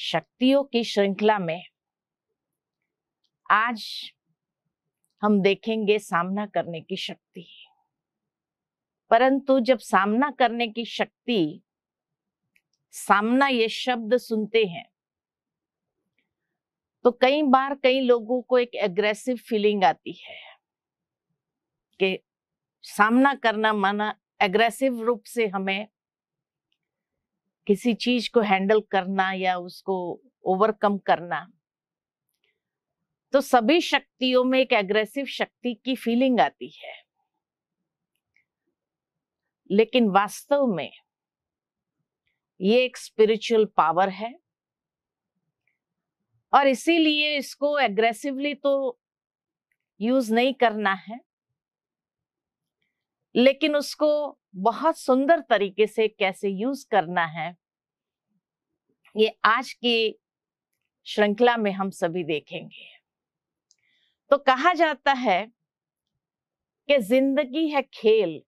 शक्तियों की श्रृंखला में आज हम देखेंगे सामना करने की शक्ति। परंतु जब सामना करने की शक्ति, सामना ये शब्द सुनते हैं तो कई बार कई लोगों को एक एग्रेसिव फीलिंग आती है कि सामना करना माना एग्रेसिव रूप से हमें किसी चीज़ को हैंडल करना या उसको ओवरकम करना तो सभी शक्तियों में एक एग्रेसिव शक्ति की फीलिंग आती है। लेकिन वास्तव में ये एक स्पिरिचुअल पावर है और इसीलिए इसको एग्रेसिवली तो यूज़ नहीं करना है, लेकिन उसको बहुत सुंदर तरीके से कैसे यूज़ करना है ये आज की श्रृंखला में हम सभी देखेंगे। तो कहा जाता है कि ज़िंदगी है खेल।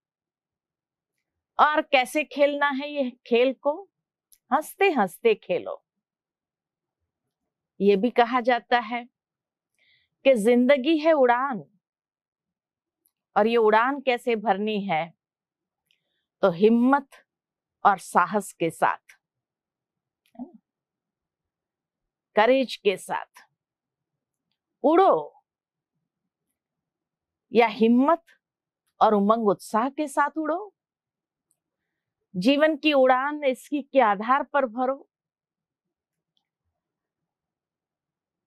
और कैसे खेलना है ये खेल को? हँसते हँसते खेलो। ये भी कहा जाता है कि ज़िंदगी है उड़ान। और ये उड़ान कैसे भरनी है? तो हिम्मत और साहस के साथ। करेज के साथ। उड़ो। या हिम्मत और उमंग उत्साह के साथ उड़ो। जीवन की उड़ान इसकी के आधार पर भरो।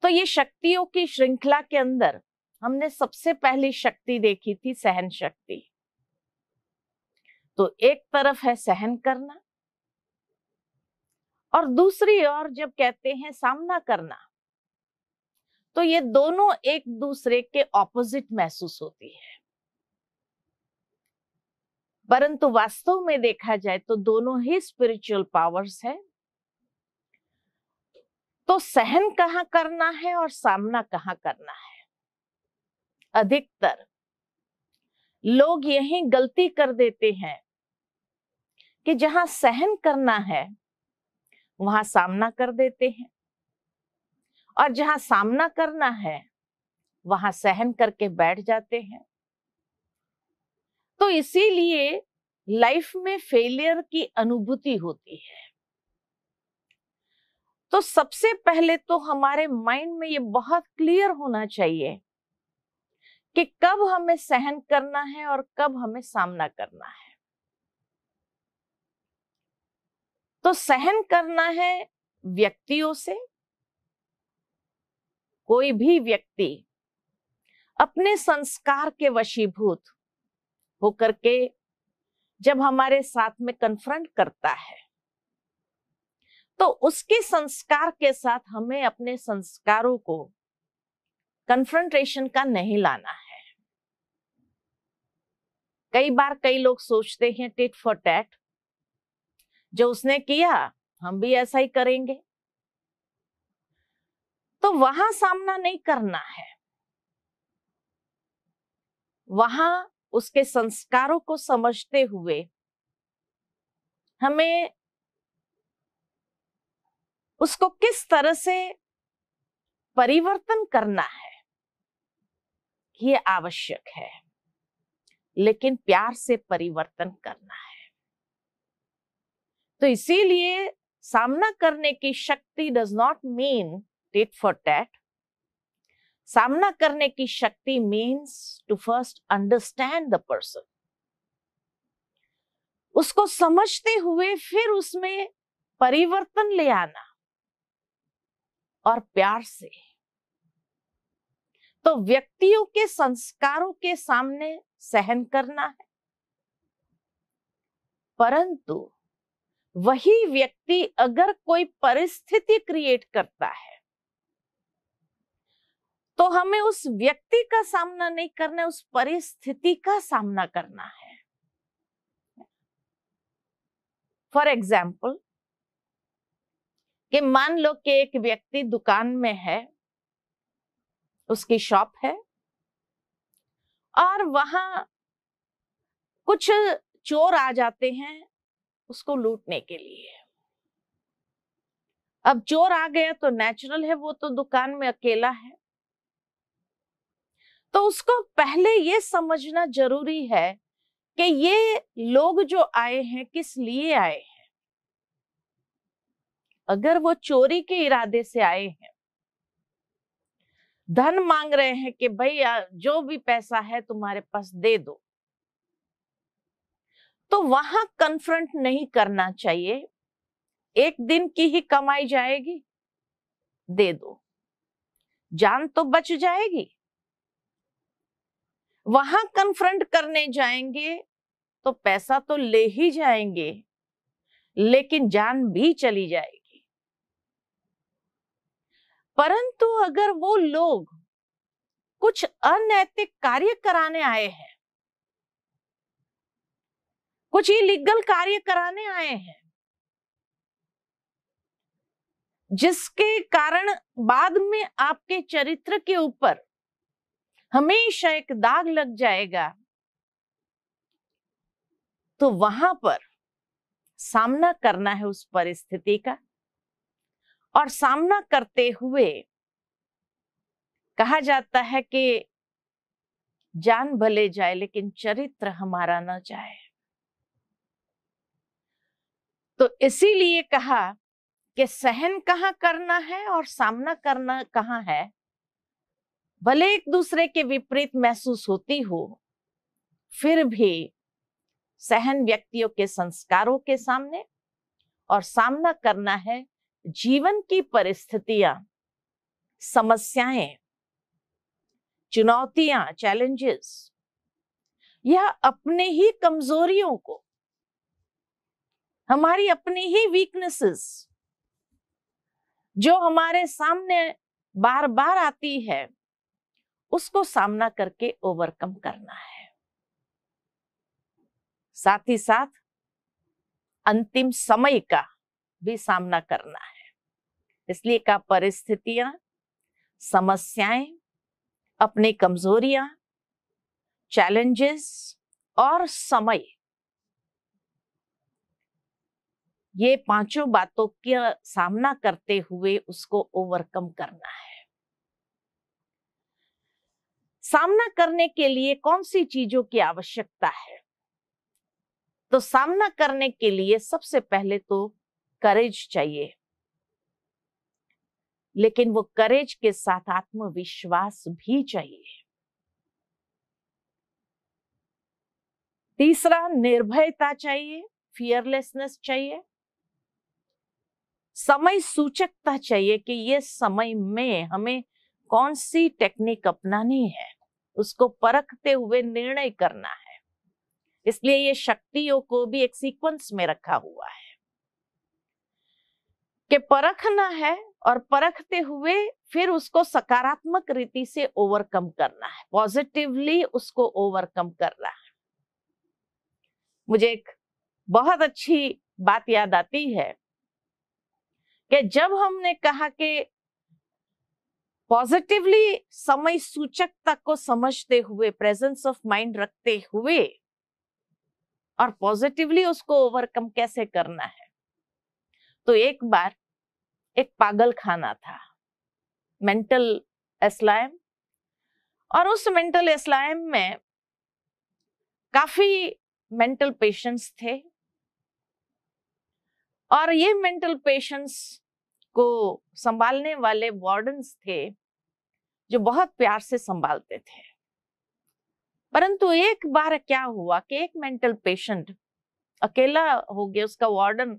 तो ये शक्तियों की श्रृंखला के अंदर हमने सबसे पहली शक्ति देखी थी, सहन शक्ति। तो एक तरफ़ है सहन करना और दूसरी ओर जब कहते हैं सामना करना तो ये दोनों एक दूसरे के ऑपोजिट महसूस होती है। परंतु वास्तव में देखा जाए तो दोनों ही स्पिरिचुअल पावर्स है। तो सहन कहाँ करना है और सामना कहाँ करना है? अधिकतर लोग यही गलती कर देते हैं कि जहाँ सहन करना है वहाँ सामना कर देते हैं। और जहाँ सामना करना है, वहाँ सहन करके बैठ जाते हैं। तो इसीलिए लाइफ में फेलियर की अनुभूति होती है। तो सबसे पहले तो हमारे माइंड में ये बहुत क्लियर होना चाहिए कि कब हमें सहन करना है और कब हमें सामना करना है। तो सहन करना है व्यक्तियों से। कोई भी व्यक्ति अपने संस्कार के वशीभूत होकर के जब हमारे साथ में कन्फ्रंट करता है तो उसके संस्कार के साथ हमें अपने संस्कारों को कन्फ्रंटेशन का नहीं लाना है। कई बार कई लोग सोचते हैं टिट फॉर टैट जो उसने किया, हम भी ऐसा ही करेंगे। तो वहाँ सामना नहीं करना है। वहाँ उसके संस्कारों को समझते हुए हमें उसको किस तरह से परिवर्तन करना है, ये आवश्यक है। लेकिन प्यार से परिवर्तन करना है। तो इसीलिए सामना करने की शक्ति does not mean tit for tat सामना करने की शक्ति means to first understand the person उसको समझते हुए फिर उसमें परिवर्तन ले आना और प्यार से। तो व्यक्तियों के संस्कारों के सामने सहन करना है। परंतु वही व्यक्ति अगर कोई परिस्थिति क्रिएट करता है तो हमें उस व्यक्ति का सामना नहीं करना है, उस परिस्थिति का सामना करना है। फॉर एग्ज़ाम्पल कि मान लो कि एक व्यक्ति दुकान में है, उसकी शॉप है, और वहाँ कुछ चोर आ जाते हैं उसको लूटने के लिए। अब चोर आ गया तो नेचुरल है, वो तो दुकान में अकेला है। तो उसको पहले ये समझना ज़रूरी है कि ये लोग जो आए हैं, किस लिए आए हैं? अगर वो चोरी के इरादे से आए हैं, धन मांग रहे हैं कि भाई जो भी पैसा है तुम्हारे पास दे दो। तो वहाँ कन्फ्रंट नहीं करना चाहिए। एक दिन की ही कमाई जाएगी। दे दो। जान तो बच जाएगी। वहाँ कन्फ्रंट करने जाएँगे तो पैसा तो ले ही जाएँगे, लेकिन जान भी चली जाएगी। परंतु अगर वो लोग कुछ अनैतिक कार्य कराने आए हैं कुछ इलीगल कार्य कराने आए हैं। जिसके कारण बाद में आपके चरित्र के ऊपर हमेशा एक दाग लग जाएगा। तो वहाँ पर सामना करना है उस परिस्थिति का और सामना करते हुए कहा जाता है कि जान भले जाए लेकिन चरित्र हमारा न जाए। तो इसीलिए कहा कि सहन कहाँ करना है और सामना करना कहाँ है। भले एक दूसरे के विपरीत महसूस होती हो, फिर भी सहन व्यक्तियों के संस्कारों के सामने और सामना करना है जीवन की परिस्थितियाँ, समस्याएँ, चुनौतियाँ चैलेंजेस यह अपने ही कमजोरियों को। हमारी अपनी ही वीकनेसेस जो हमारे सामने बार बार आती है, उसको सामना करके ओवरकम करना है। साथ ही साथ, अंतिम समय का भी सामना करना है। इसलिए का परिस्थितियाँ, समस्याएँ, अपनी कमजोरियाँ चैलेंजेस और समय ये पाँचों बातों का सामना करते हुए उसको ओवरकम करना है। सामना करने के लिए कौन सी चीज़ों की आवश्यकता है? तो सामना करने के लिए सबसे पहले तो करेज चाहिए। लेकिन वो करेज के साथ आत्मविश्वास भी चाहिए। तीसरा, निर्भयता चाहिए फियरलेसनेस चाहिए। समय सूचकता चाहिए कि ये समय में हमें कौन सी टेक्निक अपनानी है? उसको परखते हुए निर्णय करना है। इसलिए ये शक्तियों को भी एक सीक्वेंस में रखा हुआ है। कि परखना है और परखते हुए फिर उसको सकारात्मक रीति से ओवरकम करना है। पॉजिटिवली उसको ओवरकम करना है। मुझे एक बहुत अच्छी बात याद आती है। कि जब हमने कहा कि पॉजिटिवली समय सूचकता को समझते हुए, प्रेजेंस ऑफ़ माइंड रखते हुए और पॉजिटिवली उसको ओवरकम कैसे करना है? तो एक बार एक पागल खाना था, मेंटल एस्लाइम और उस मेंटल एस्लाइम में काफ़ी मेंटल पेशेंट्स थे और ये मेंटल पेशेंट्स को संभालने वाले वार्डन्स थे, जो बहुत प्यार से संभालते थे। परंतु एक बार क्या हुआ कि एक मेंटल पेशेंट अकेला हो गया उसका वार्डन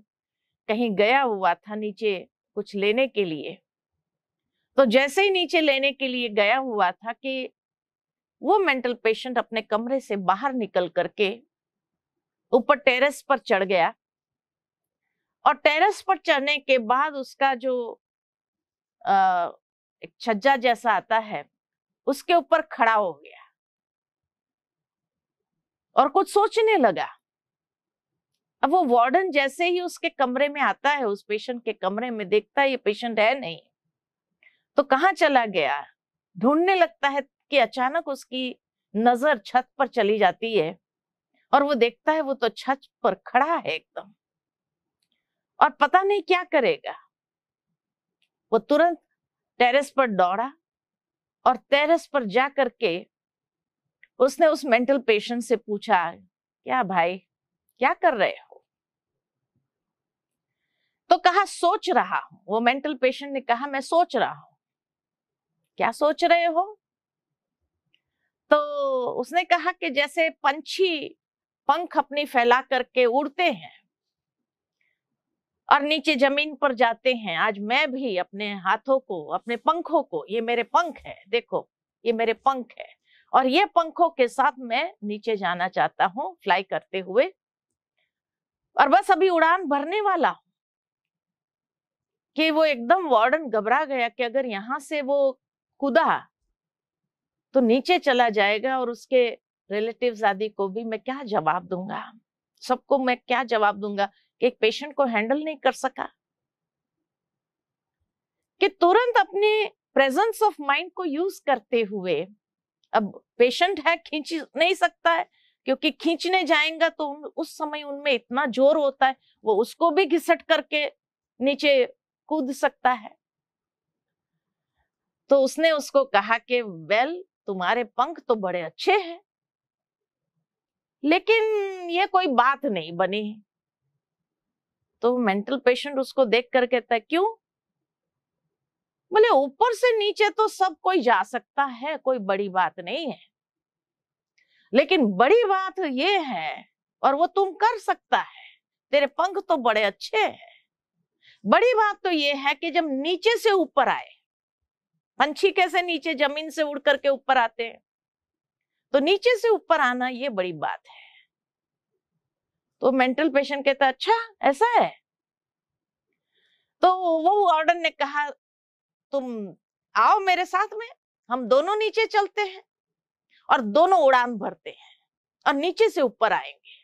कहीं गया हुआ था नीचे कुछ लेने के लिए। तो जैसे ही नीचे लेने के लिए गया हुआ था कि वो मेंटल पेशेंट अपने कमरे से बाहर निकल करके ऊपर टेरेस पर चढ़ गया। और टेरेस पर चढ़ने के बाद उसका जो आ, एक छज्जा जैसा आता है उसके ऊपर खड़ा हो गया। और कुछ सोचने लगा। अब वो वार्डन जैसे ही उसके कमरे में आता है उस पेशेंट के कमरे में देखता है ये पेशेंट है नहीं। तो कहाँ चला गया? ढूँढने लगता है कि अचानक उसकी नज़र छत पर चली जाती है और वो देखता है वो तो छत पर खड़ा है एकदम। और पता नहीं क्या करेगा। वो तुरंत टेरेस पर दौड़ा और टेरेस पर जा करके उसने उस मेंटल पेशेंट से पूछा, क्या भाई, क्या कर रहे हो? तो कहा, सोच रहा हूँ। वो मेंटल पेशेंट ने कहा, मैं सोच रहा हूँ। क्या सोच रहे हो? तो उसने कहा कि जैसे पंछी, पंख अपनी फैला करके उड़ते हैं और नीचे ज़मीन पर जाते हैं। आज मैं भी अपने हाथों को, अपने पंखों को, ये मेरे पंख है, देखो, ये मेरे पंख है। और ये पंखों के साथ मैं नीचे जाना चाहता हूँ फ्लाई करते हुए। और बस अभी उड़ान भरने वाला हूँ। कि वो एकदम वार्डन घबरा गया कि अगर यहाँ से वो कूदा तो नीचे चला जाएगा और उसके रिलेटिव्स आदि को भी मैं क्या जवाब दूँगा? सबको मैं क्या जवाब दूँगा? एक पेशेंट को हैंडल नहीं कर सका। कि तुरंत अपने प्रेजेंस ऑफ़ माइंड को यूज़ करते हुए, अब पेशेंट है, खींच नहीं सकता है, क्योंकि खींचने जाएगा तो उस समय उनमें इतना ज़ोर होता है, वो उसको भी घिसट करके नीचे कूद सकता है। तो उसने उसको कहा कि वेल तुम्हारे पंख तो बड़े अच्छे हैं, लेकिन ये कोई बात नहीं बनी। तो मेंटल पेशेंट उसको देख कर कहता है, क्यों? बोले, ऊपर से नीचे तो सब कोई जा सकता है, कोई बड़ी बात नहीं है। लेकिन बड़ी बात ये है, और वो तुम कर सकता है, तेरे पंख तो बड़े अच्छे हैं। बड़ी बात तो ये है कि जब नीचे से ऊपर आए, पंछी कैसे नीचे ज़मीन से उड़ करके ऊपर आते हैं? तो नीचे से ऊपर आना ये बड़ी बात है। तो मेंटल पेशेंट कहता अच्छा ऐसा है? तो वो वार्डन ने कहा, तुम आओ मेरे साथ में, हम दोनों नीचे चलते हैं और दोनों उड़ान भरते हैं और नीचे से ऊपर आएँगे।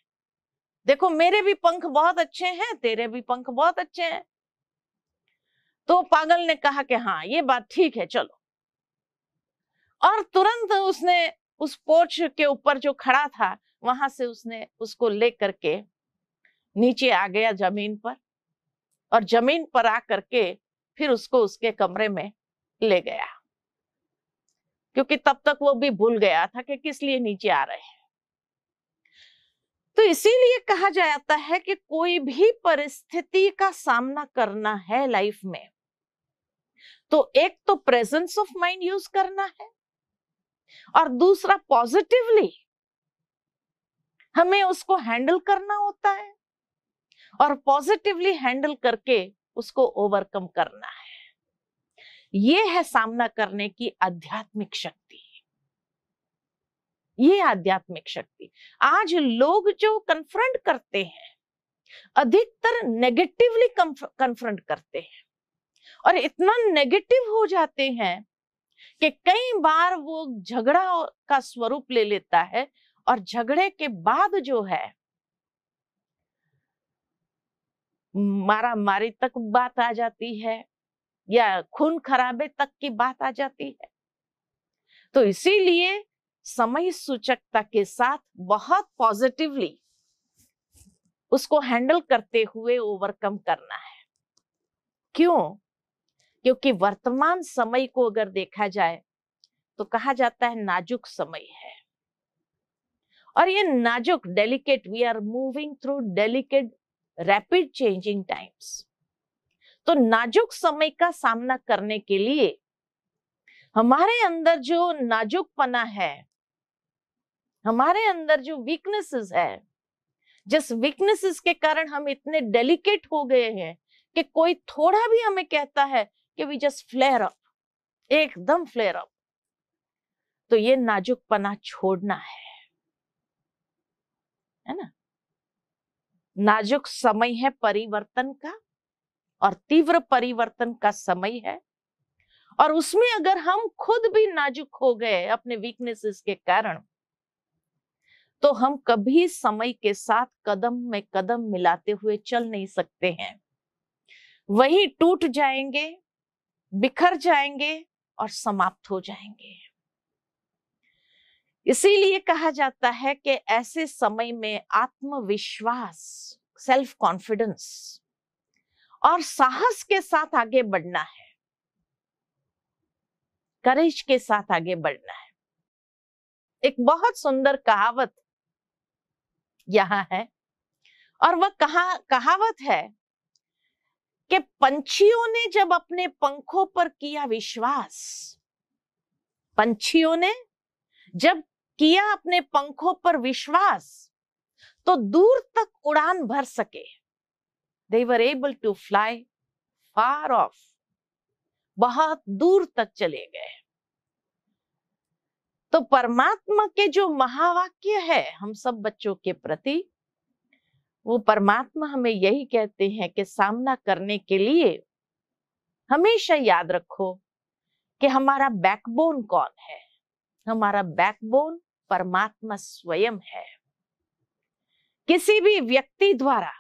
देखो, मेरे भी पंख बहुत अच्छे हैं, तेरे भी पंख बहुत अच्छे हैं। तो पागल ने कहा कि हाँ ये बात ठीक है, चलो। और तुरंत उसने उस पोर्च के ऊपर जो खड़ा था वहाँ से उसने उसको ले करके नीचे आ गया ज़मीन पर और ज़मीन पर आ करके फिर उसको उसके कमरे में ले गया। क्योंकि तब तक वो भी भूल गया था कि किस लिए नीचे आ रहे हैं। तो इसीलिए कहा जाता है कि कोई भी परिस्थिति का सामना करना है लाइफ में तो एक तो प्रेजेंस ऑफ़ माइंड यूज़ करना है और दूसरा पॉजिटिवली हमें उसको हैंडल करना होता है और पॉजिटिवली हैंडल करके उसको ओवरकम करना है। ये है सामना करने की आध्यात्मिक शक्ति। ये आध्यात्मिक शक्ति। आज लोग जो कन्फ्रंट करते हैं, अधिकतर नेगेटिवली कन्फ्रंट करते हैं और इतना नेगेटिव हो जाते हैं कि कई बार वो झगड़ा का स्वरूप ले लेता है और झगड़े के बाद जो है मारा मारी तक बात आ जाती है या खून खराबे तक की बात आ जाती है। तो इसीलिए समय सूचकता के साथ बहुत पॉजिटिवली उसको हैंडल करते हुए ओवरकम करना है। क्यों? क्योंकि वर्तमान समय को अगर देखा जाए तो कहा जाता है नाजुक समय है। और ये नाजुक delicate we are moving through delicate rapid changing times तो नाजुक समय का सामना करने के लिए हमारे अंदर जो नाजुकपना है, हमारे अंदर जो वीकनेसेस है, जिस वीकनेसेस के कारण हम इतने डेलिकेट हो गए हैं कि कोई थोड़ा भी हमें कहता है कि वी जस्ट फ्लेयर अप एकदम फ्लेयर अप तो ये नाजुकपना छोड़ना है। है ना? नाजुक समय है परिवर्तन का और तीव्र परिवर्तन का समय है। और उसमें अगर हम खुद भी नाजुक हो गए अपने वीकनेसेस के कारण तो हम कभी समय के साथ कदम में कदम मिलाते हुए चल नहीं सकते हैं। वही टूट जाएँगे, बिखर जाएँगे और समाप्त हो जाएँगे। इसीलिए कहा जाता है कि ऐसे समय में आत्मविश्वास सेल्फ कॉन्फिडेंस और साहस के साथ आगे बढ़ना है। करेज के साथ आगे बढ़ना है। एक बहुत सुंदर कहावत यहाँ है और वह कहा, कहावत है कि पंछियों ने जब अपने पंखों पर किया विश्वास, पंछियों ने जब किया अपने पंखों पर विश्वास तो दूर तक उड़ान भर सके। They were able to fly far off बहुत दूर तक चले गए। तो परमात्मा के जो महावाक्य है, हम सब बच्चों के प्रति, वो परमात्मा हमें यही कहते हैं कि सामना करने के लिए हमेशा याद रखो कि हमारा बैकबोन कौन है? हमारा बैकबोन परमात्मा स्वयं है। किसी भी व्यक्ति द्वारा,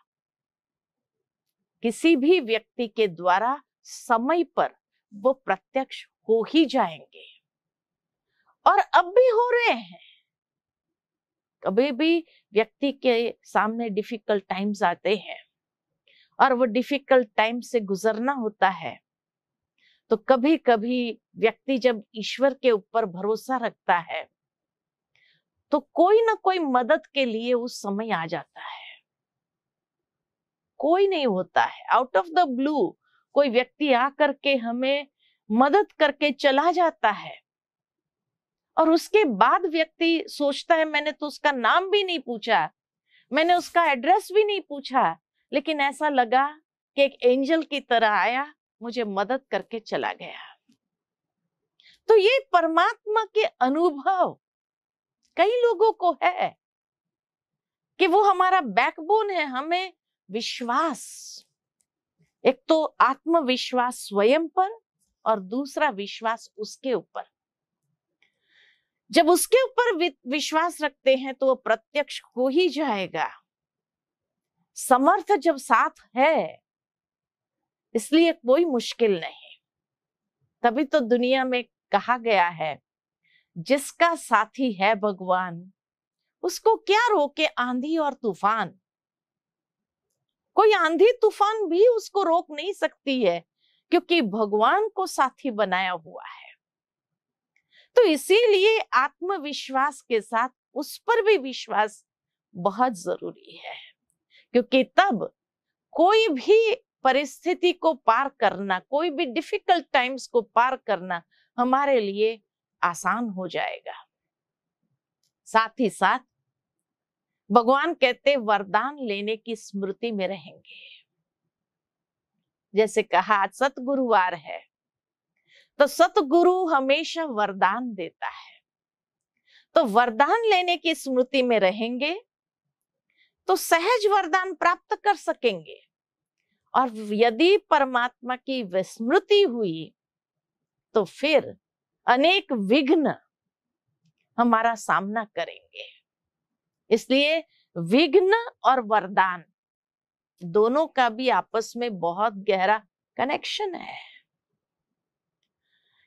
किसी भी व्यक्ति के द्वारा समय पर वो प्रत्यक्ष हो ही जाएँगे। और अब भी हो रहे हैं। कभी भी व्यक्ति के सामने डिफ़िकल्ट टाइम्स आते हैं और वो डिफ़िकल्ट टाइम से गुजरना होता है तो कभी कभी व्यक्ति जब ईश्वर के ऊपर भरोसा रखता है तो कोई ना कोई मदद के लिए उस समय आ जाता है। कोई नहीं होता है। आउट ऑफ़ द ब्लू कोई व्यक्ति आकर के हमें मदद करके चला जाता है। और उसके बाद व्यक्ति सोचता है, मैंने तो उसका नाम भी नहीं पूछा, मैंने उसका एड्रेस भी नहीं पूछा। लेकिन ऐसा लगा कि एक एंजल की तरह आया, मुझे मदद करके चला गया। तो ये परमात्मा के अनुभव कई लोगों को है कि वो हमारा बैकबोन है, हमें विश्वास। एक तो आत्मविश्वास स्वयं पर और दूसरा विश्वास उसके ऊपर। जब उसके ऊपर विश्वास रखते हैं तो वो प्रत्यक्ष हो ही जाएगा। समर्थ जब साथ है, इसलिए कोई मुश्किल नहीं। तभी तो दुनिया में कहा गया है जिसका साथी है भगवान, उसको क्या रोके आंधी और तूफ़ान? कोई आंधी तूफ़ान भी उसको रोक नहीं सकती है, क्योंकि भगवान को साथी बनाया हुआ है। तो इसीलिए आत्मविश्वास के साथ उस पर भी विश्वास बहुत ज़रूरी है, क्योंकि तब कोई भी परिस्थिति को पार करना, कोई भी डिफ़िकल्ट टाइम्स को पार करना हमारे लिए आसान हो जाएगा। साथ ही साथ, भगवान कहते वरदान लेने की स्मृति में रहेंगे। जैसे कहा, आज सतगुरुवार है तो सतगुरु हमेशा वरदान देता है। तो वरदान लेने की स्मृति में रहेंगे तो सहज वरदान प्राप्त कर सकेंगे। और यदि परमात्मा की विस्मृति हुई तो फिर अनेक विघ्न हमारा सामना करेंगे। इसलिए विघ्न और वरदान दोनों का भी आपस में बहुत गहरा कनेक्शन है।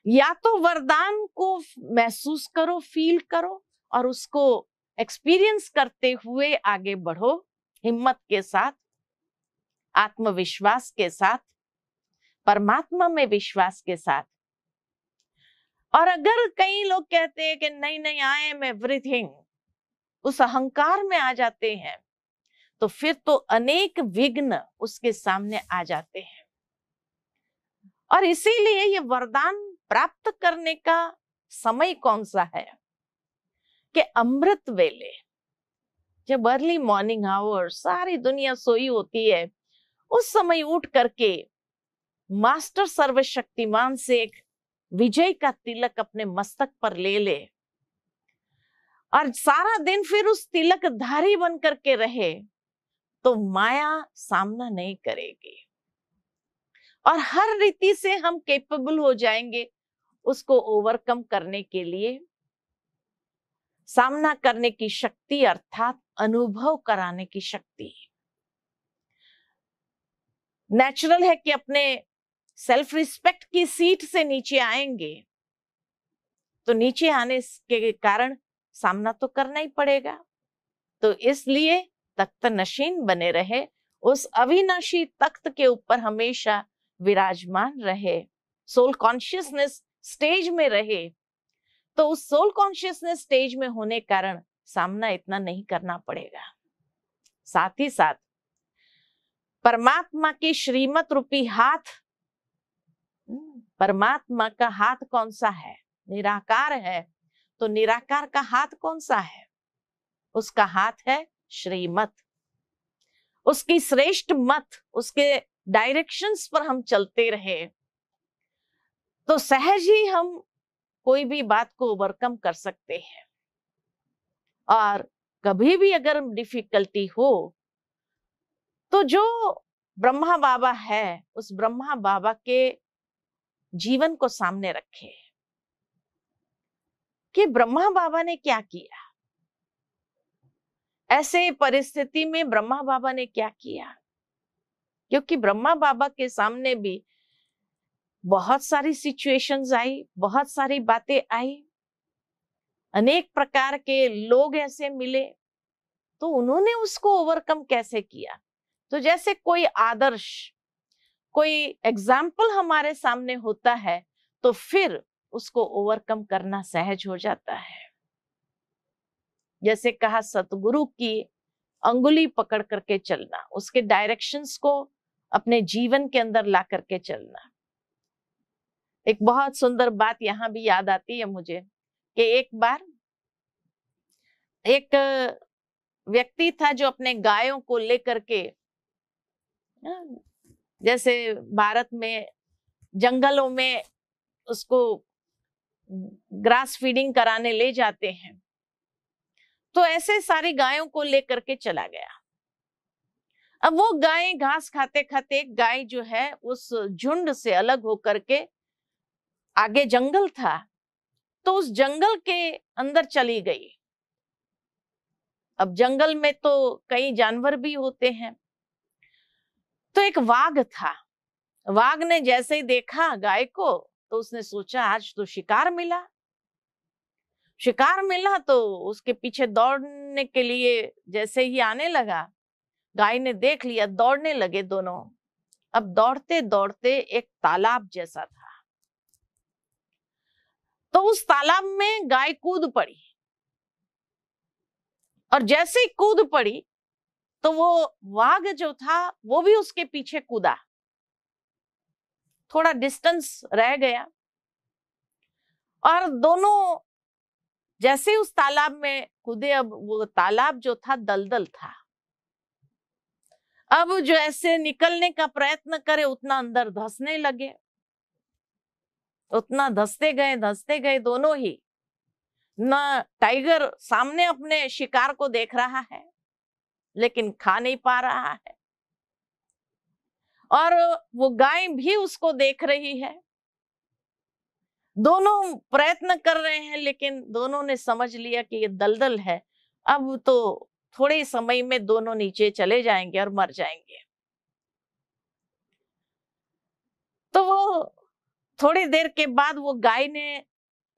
या तो वरदान को महसूस करो फील करो और उसको एक्सपीरियंस करते हुए आगे बढ़ो, हिम्मत के साथ, आत्मविश्वास के साथ, परमात्मा में विश्वास के साथ। और अगर कई लोग कहते हैं कि, नहीं नहीं आई एम एवरीथिंग उस अहंकार में आ जाते हैं तो फिर तो अनेक विघ्न उसके सामने आ जाते हैं। और इसीलिए ये वरदान प्राप्त करने का समय कौन सा है? कि अमृत वेले। जब अर्ली मॉर्निंग आवर सारी दुनिया सोई होती है, उस समय उठ करके मास्टर सर्वशक्तिमान से एक विजय का तिलक अपने मस्तक पर ले ले। और सारा दिन फिर उस तिलक धारी बन करके रहे तो माया सामना नहीं करेगी। और हर रीति से हम केपेबल हो जाएँगे उसको ओवरकम करने के लिए। सामना करने की शक्ति अर्थात अनुभव कराने की शक्ति। नेचुरल है कि अपने सेल्फ रिस्पेक्ट की सीट से नीचे आएँगे तो नीचे आने के कारण सामना तो करना ही पड़ेगा। तो इसलिए तख्त नशीन बने रहे, उस अविनाशी तख्त के ऊपर हमेशा विराजमान रहे सोल कॉन्शियसनेस स्टेज में रहे। तो उस सोल कॉन्शियसनेस स्टेज में होने कारण सामना इतना नहीं करना पड़ेगा। साथ ही साथ, परमात्मा की श्रीमत रूपी हाथ परमात्मा का हाथ कौन सा है? निराकार है। तो निराकार का हाथ कौन सा है? उसका हाथ है श्रीमत। उसकी श्रेष्ठ मत, उसके डायरेक्शंस पर हम चलते रहे। तो सहज ही हम कोई भी बात को ओवरकम कर सकते हैं। और कभी भी अगर डिफिकल्टी हो तो जो ब्रह्मा बाबा है, उस ब्रह्मा बाबा के जीवन को सामने रखे कि ब्रह्मा बाबा ने क्या किया? ऐसे परिस्थिति में ब्रह्मा बाबा ने क्या किया? क्योंकि ब्रह्मा बाबा के सामने भी बहुत सारी सिचुएशंस आई, बहुत सारी बातें आई। अनेक प्रकार के लोग ऐसे मिले तो उन्होंने उसको ओवरकम कैसे किया? तो जैसे कोई आदर्श कोई एग्ज़ाम्पल हमारे सामने होता है तो फिर उसको ओवरकम करना सहज हो जाता है। जैसे कहा, सतगुरु की अंगुली पकड़ करके चलना, उसके डायरेक्शंस को अपने जीवन के अंदर ला करके चलना। एक बहुत सुंदर बात यहाँ भी याद आती है मुझे, कि एक बार एक व्यक्ति था जो अपने गायों को लेकर के जैसे भारत में जंगलों में उसको ग्रास फीडिंग कराने ले जाते हैं। तो ऐसे सारी गायों को लेकर के चला गया। अब वो गाय घास खाते खाते एक गाय जो है उस झुंड से अलग होकर के आगे जंगल था तो उस जंगल के अंदर चली गई। अब जंगल में तो कई जानवर भी होते हैं। तो एक वाघ था। वाघ ने जैसे ही देखा गाय को तो उसने सोचा, आज तो शिकार मिला। शिकार मिला तो उसके पीछे दौड़ने के लिए जैसे ही आने लगा, गाय ने देख लिया, दौड़ने लगे दोनों। अब दौड़ते दौड़ते एक तालाब जैसा था। तो उस तालाब में गाय कूद पड़ी। और जैसे ही कूद पड़ी तो वो वाघ जो था, वो भी उसके पीछे कूदा। थोड़ा डिस्टेंस रह गया। और दोनों जैसे उस तालाब में कूदे, अब वो तालाब जो था, दलदल था। अब जो ऐसे निकलने का प्रयत्न करे, उतना अंदर धसने लगे। उतना धसते गए धसते गए दोनों ही। न टाइगर सामने अपने शिकार को देख रहा है। लेकिन खा नहीं पा रहा है। और वो गाय भी उसको देख रही है। दोनों प्रयत्न कर रहे हैं, लेकिन दोनों ने समझ लिया कि ये दलदल है। अब तो थोड़े समय में दोनों नीचे चले जाएँगे और मर जाएँगे। तो वो थोड़ी देर के बाद वो गाय ने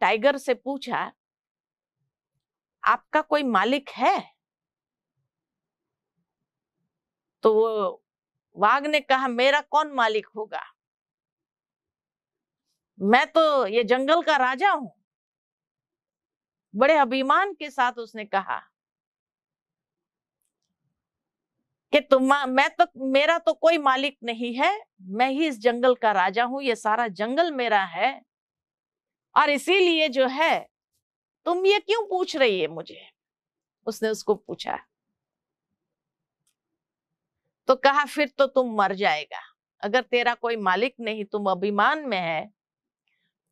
टाइगर से पूछा, आपका कोई मालिक है? तो वो वाघ ने कहा, मेरा कौन मालिक होगा? मैं तो ये जंगल का राजा हूँ। बड़े अभिमान के साथ उसने कहा कि तुम मैं तो मेरा तो कोई मालिक नहीं है। मैं ही इस जंगल का राजा हूँ। ये सारा जंगल मेरा है। और इसीलिए जो है, तुम ये क्यों पूछ रही है मुझे? उसने उसको पूछा। तो कहा फिर तो तुम मर जाएगा। अगर तेरा कोई मालिक नहीं, तुम अभिमान में है,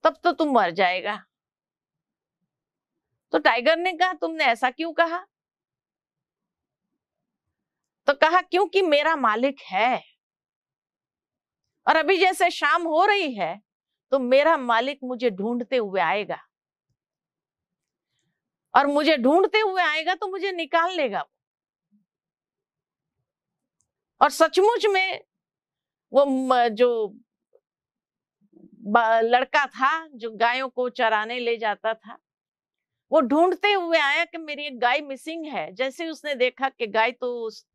तब तो तुम मर जाएगा। तो टाइगर ने कहा, तुमने ऐसा क्यों कहा? तो कहा, क्योंकि मेरा मालिक है और अभी जैसे शाम हो रही है तो मेरा मालिक मुझे ढूंढते हुए आएगा। और मुझे ढूंढते हुए आएगा तो मुझे निकाल लेगा और सचमुच में वो जो लड़का था, जो गायों को चराने ले जाता था, वो ढूंढते हुए आया कि मेरी एक गाय मिसिंग है। जैसे उसने देखा कि गाय तो उस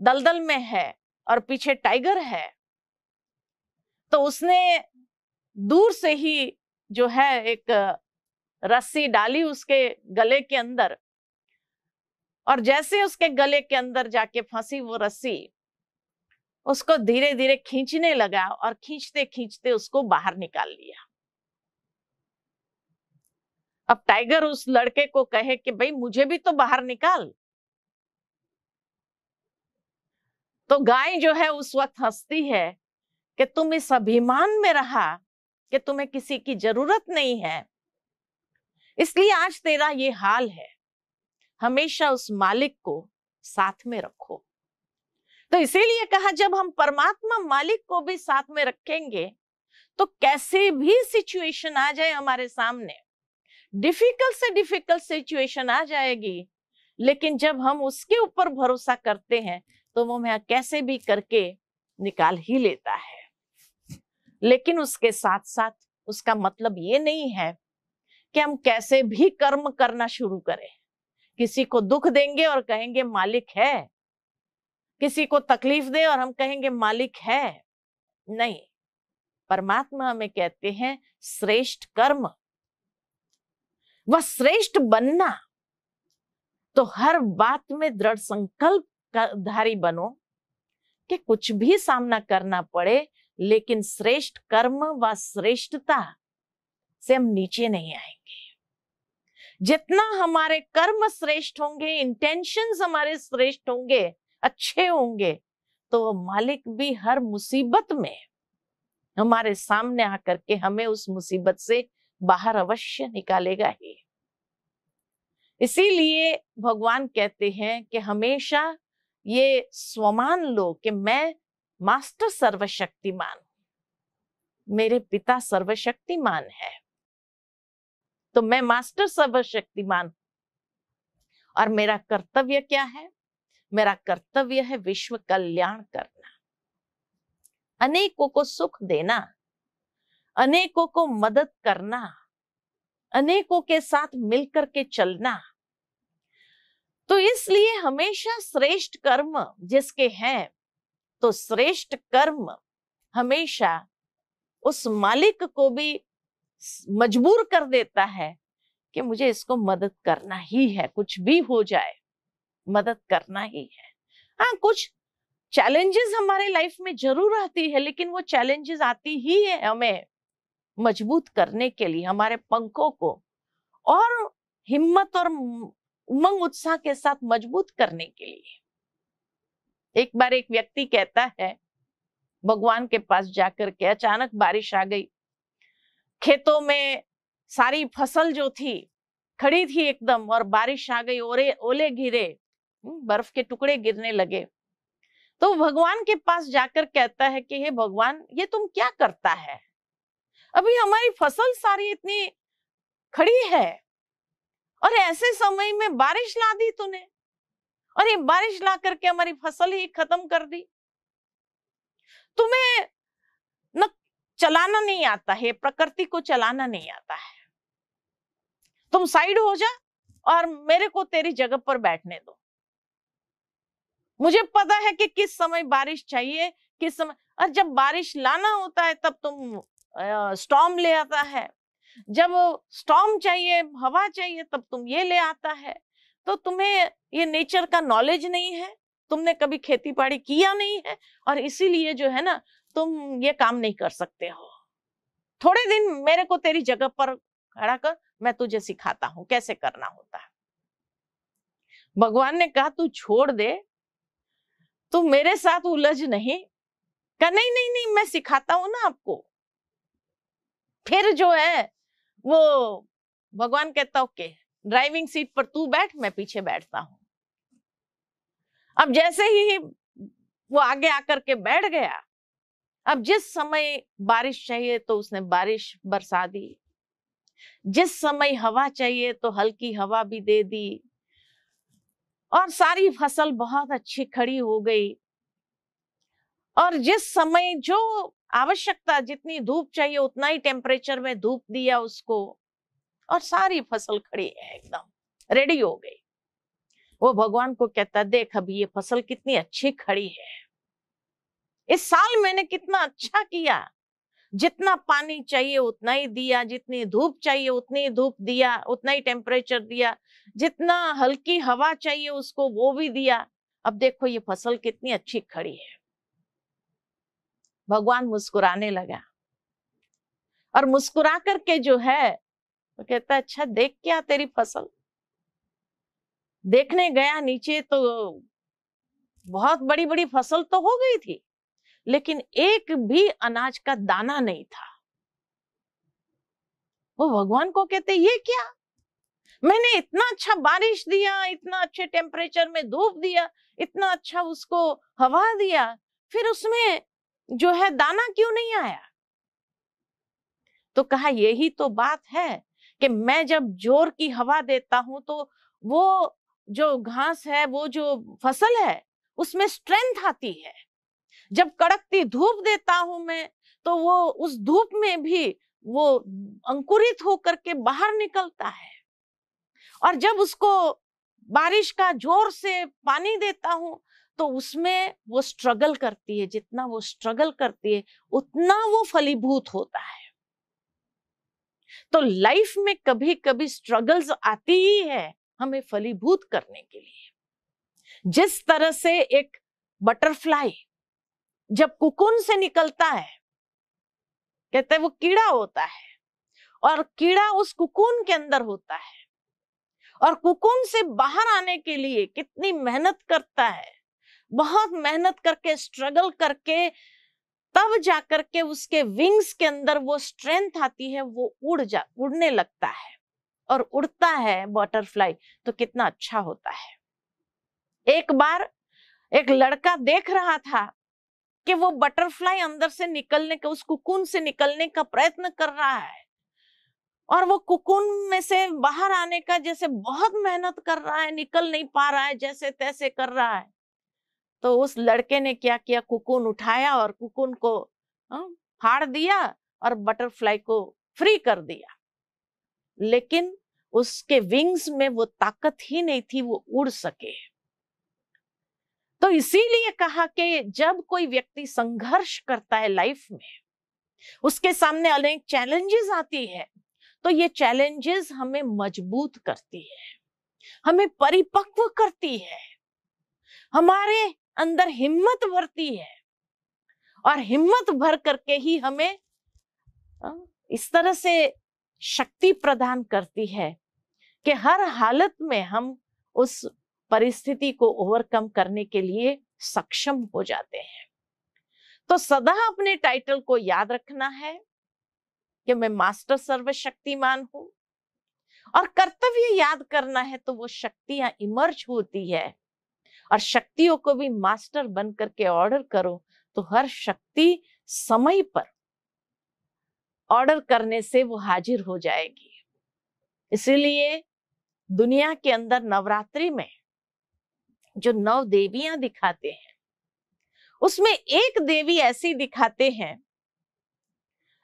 दलदल में है और पीछे टाइगर है तो उसने दूर से ही जो है एक रस्सी डाली उसके गले के अंदर और जैसे उसके गले के अंदर जाके फंसी वो रस्सी उसको धीरे धीरे खींचने लगा और खींचते खींचते उसको बाहर निकाल लिया। अब टाइगर उस लड़के को कहे कि, भाई, मुझे भी तो बाहर निकाल। तो गाय जो है, उस वक्त हंसती है कि, तुम इस अभिमान में रहा कि तुम्हें किसी की ज़रूरत नहीं है। इसलिए आज तेरा ये हाल है। हमेशा उस मालिक को साथ में रखो। तो इसीलिए कहा, जब हम परमात्मा मालिक को भी साथ में रखेंगे तो कैसे भी सिचुएशन आ जाए हमारे सामने, डिफ़िकल्ट से डिफ़िकल्ट सिचुएशन आ जाएगी, लेकिन जब हम उसके ऊपर भरोसा करते हैं तो वो मैं कैसे भी करके निकाल ही लेता है। लेकिन उसके साथ साथ उसका मतलब ये नहीं है कि हम कैसे भी कर्म करना शुरू करें। किसी को दुख देंगे और कहेंगे, मालिक है। किसी को तकलीफ़ दे और हम कहेंगे, मालिक है। नहीं। परमात्मा हमें कहते हैं, श्रेष्ठ कर्म। वह श्रेष्ठ बनना। तो हर बात में दृढ़ संकल्प धारी बनो कि कुछ भी सामना करना पड़े, लेकिन श्रेष्ठ कर्म व श्रेष्ठता से हम नीचे नहीं आएँगे। जितना हमारे कर्म श्रेष्ठ होंगे इंटेंशंस हमारे श्रेष्ठ होंगे अच्छे होंगे। तो मालिक भी हर मुसीबत में हमारे सामने आकर के हमें उस मुसीबत से बाहर अवश्य निकालेगा ही। इसीलिए भगवान कहते हैं कि हमेशा ये स्वमान लो कि मैं मास्टर सर्वशक्तिमान मेरे पिता सर्वशक्तिमान है। तो मैं मास्टर सर्वशक्तिमान और मेरा कर्तव्य क्या है? मेरा कर्तव्य है विश्व कल्याण करना। अनेकों को सुख देना, अनेकों को मदद करना, अनेकों के साथ मिलकर के चलना। तो इसलिए हमेशा श्रेष्ठ कर्म जिसके हैं तो श्रेष्ठ कर्म हमेशा उस मालिक को भी मजबूर कर देता है कि मुझे इसको मदद करना ही है, कुछ भी हो जाए। मदद करना ही है। हाँ कुछ चैलेंजेस हमारे लाइफ में ज़रूर आती है, लेकिन वो चैलेंजेस आती ही है हमें मज़बूत करने के लिए, हमारे पंखों को और हिम्मत और उमंग, उत्साह के साथ मज़बूत करने के लिए। एक बार एक व्यक्ति कहता है, भगवान के पास जाकर के अचानक बारिश आ गई। खेतों में सारी फ़सल जो थी खड़ी थी एकदम और बारिश आ गई ओले ओले गिरे। बर्फ़ के टुकड़े गिरने लगे। तो भगवान के पास जाकर कहता है कि, हे भगवान, ये तुम क्या करता है? अभी हमारी फ़सल सारी इतनी खड़ी है और ऐसे समय में बारिश ला दी तूने और ये बारिश ला करके हमारी फ़सल ही खत्म कर दी। तुम्हें न चलाना नहीं आता है, प्रकृति को चलाना नहीं आता है। तुम साइड हो जा और मेरे को तेरी जगह पर बैठने दो। मुझे पता है कि किस समय बारिश चाहिए, किस समय और जब बारिश लाना होता है, तब तुम स्टॉम ले आता है। जब स्टॉम चाहिए, हवा चाहिए, तब तुम ये ले आता है। तो तुम्हें ये नेचर का नॉलेज नहीं है, तुमने कभी खेती बाड़ी किया नहीं है, और इसीलिए जो है ना, तुम ये काम नहीं कर सकते हो। थोड़े दिन मेरे को तेरी जगह पर खड़ा कर, मैं तुझे सिखाता हूँ, कैसे करना होता है। भगवान ने कहा, तू छोड़ दे तू मेरे साथ उलझ नहीं? कहा, नहीं नहीं नहीं, मैं सिखाता हूँ ना आपको। फिर जो है, वो भगवान कहता, ओके, ड्राइविंग सीट पर तू बैठ, मैं पीछे बैठता हूँ। अब जैसे ही वो आगे आकर के बैठ गया, अब जिस समय बारिश चाहिए तो उसने बारिश बरसा दी। जिस समय हवा चाहिए तो हल्की हवा भी दे दी। और सारी फ़सल बहुत अच्छी खड़ी हो गई। और जिस समय जो आवश्यकता, जितनी धूप चाहिए, उतना ही टेम्परेचर में धूप दिया उसको और सारी फ़सल खड़ी है एकदम, रेडी हो गई। वो भगवान को कहता, देख, अभी ये फ़सल कितनी अच्छी खड़ी है। इस साल मैंने कितना अच्छा किया। जितना पानी चाहिए उतना ही दिया, जितनी धूप चाहिए उतनी धूप दिया, उतना ही टेम्परेचर दिया, जितना हल्की हवा चाहिए उसको वो भी दिया। अब देखो ये फ़सल कितनी अच्छी खड़ी है। भगवान मुस्कुराने लगा। और मुस्कुरा करके जो है, वो तो कहता अच्छा देख क्या तेरी फ़सल? देखने गया नीचे तो बहुत बड़ी बड़ी फ़सल तो हो गई थी। लेकिन एक भी अनाज का दाना नहीं था। वो भगवान को कहते, ये क्या? मैंने इतना अच्छा बारिश दिया, इतना अच्छे टेम्परेचर में धूप दिया, इतना अच्छा उसको हवा दिया, फिर उसमें जो है दाना क्यों नहीं आया? तो कहा, यही तो बात है कि मैं जब ज़ोर की हवा देता हूँ तो वो जो घास है, वो जो फ़सल है, उसमें स्ट्रेंथ आती है। जब कड़कती धूप देता हूँ मैं तो वो उस धूप में भी वो अंकुरित होकर के बाहर निकलता है। और जब उसको बारिश का ज़ोर से पानी देता हूँ तो उसमें वो स्ट्रगल करती है, जितना वो स्ट्रगल करती है, उतना वो फलीभूत होता है। तो लाइफ में कभी कभी स्ट्रगल्स आती ही है हमें फलीभूत करने के लिए। जिस तरह से एक बटरफ्लाई जब कुकुन से निकलता है, कहते हैं वो कीड़ा होता है और कीड़ा उस कुकुन के अंदर होता है और कुकुन से बाहर आने के लिए कितनी मेहनत करता है, बहुत मेहनत करके स्ट्रगल करके, तब जाकर के उसके विंग्स के अंदर वो स्ट्रेंथ आती है, वो उड़ जा, उड़ने लगता है और उड़ता है बटरफ्लाई तो कितना अच्छा होता है। एक बार एक लड़का देख रहा था कि वो बटरफ्लाई अंदर से निकलने का, उस कुकुन से निकलने का प्रयत्न कर रहा है। और वो कुकुन में से बाहर आने का जैसे बहुत मेहनत कर रहा है, निकल नहीं पा रहा है जैसे तैसे कर रहा है। तो उस लड़के ने क्या किया? कुकुन उठाया और कुकुन को फाड़ दिया और बटरफ्लाई को फ्री कर दिया। लेकिन उसके विंग्स में वो ताकत ही नहीं थी, वो उड़ सके। तो इसीलिए कहा कि जब कोई व्यक्ति संघर्ष करता है लाइफ में, उसके सामने अनेक चैलेंजेस आती है तो ये चैलेंजेस हमें मज़बूत करती है, हमें परिपक्व करती है, हमारे अंदर हिम्मत भरती है और हिम्मत भर करके ही हमें इस तरह से शक्ति प्रदान करती है कि हर हालत में हम उस परिस्थिति को ओवरकम करने के लिए सक्षम हो जाते हैं। तो सदा अपने टाइटल को याद रखना है कि मैं मास्टर सर्वशक्तिमान हूँ और कर्तव्य याद करना है तो वो शक्तियाँ इमर्ज होती है और शक्तियों को भी मास्टर बन करके ऑर्डर करो तो हर शक्ति समय पर ऑर्डर करने से वो हाजिर हो जाएगी। इसीलिए दुनिया के अंदर नवरात्रि में जो नव देवियाँ दिखाते हैं, उसमें एक देवी ऐसी दिखाते हैं,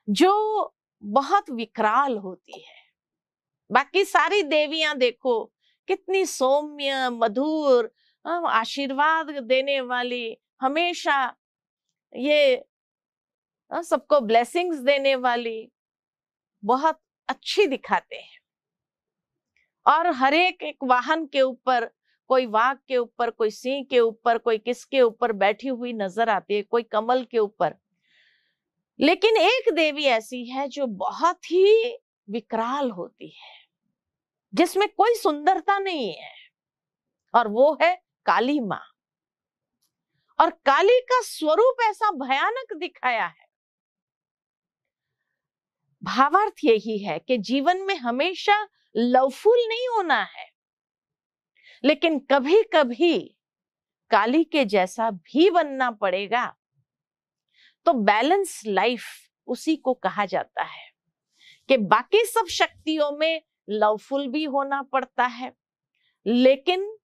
जो बहुत विकराल होती है। बाकी सारी देवियाँ देखो, कितनी सौम्य, मधुर आशीर्वाद देने वाली, हमेशा ये सबको ब्लेसिंग्स देने वाली, बहुत अच्छी दिखाते हैं। और हर एक एक वाहन के ऊपर कोई वाघ के ऊपर, कोई सिंह के ऊपर, कोई किसके ऊपर बैठी हुई नज़र आती है, कोई कमल के ऊपर। लेकिन एक देवी ऐसी है जो बहुत ही विकराल होती है, जिसमें कोई सुंदरता नहीं है, और वो है काली माँ। और काली का स्वरूप ऐसा भयानक दिखाया है। भावार्थ यही है कि जीवन में हमेशा लवफुल नहीं होना है। लेकिन कभी कभी काली के जैसा भी बनना पड़ेगा तो बैलेंस लाइफ उसी को कहा जाता है कि बाकी सब शक्तियों में लवफुल भी होना पड़ता है। लेकिन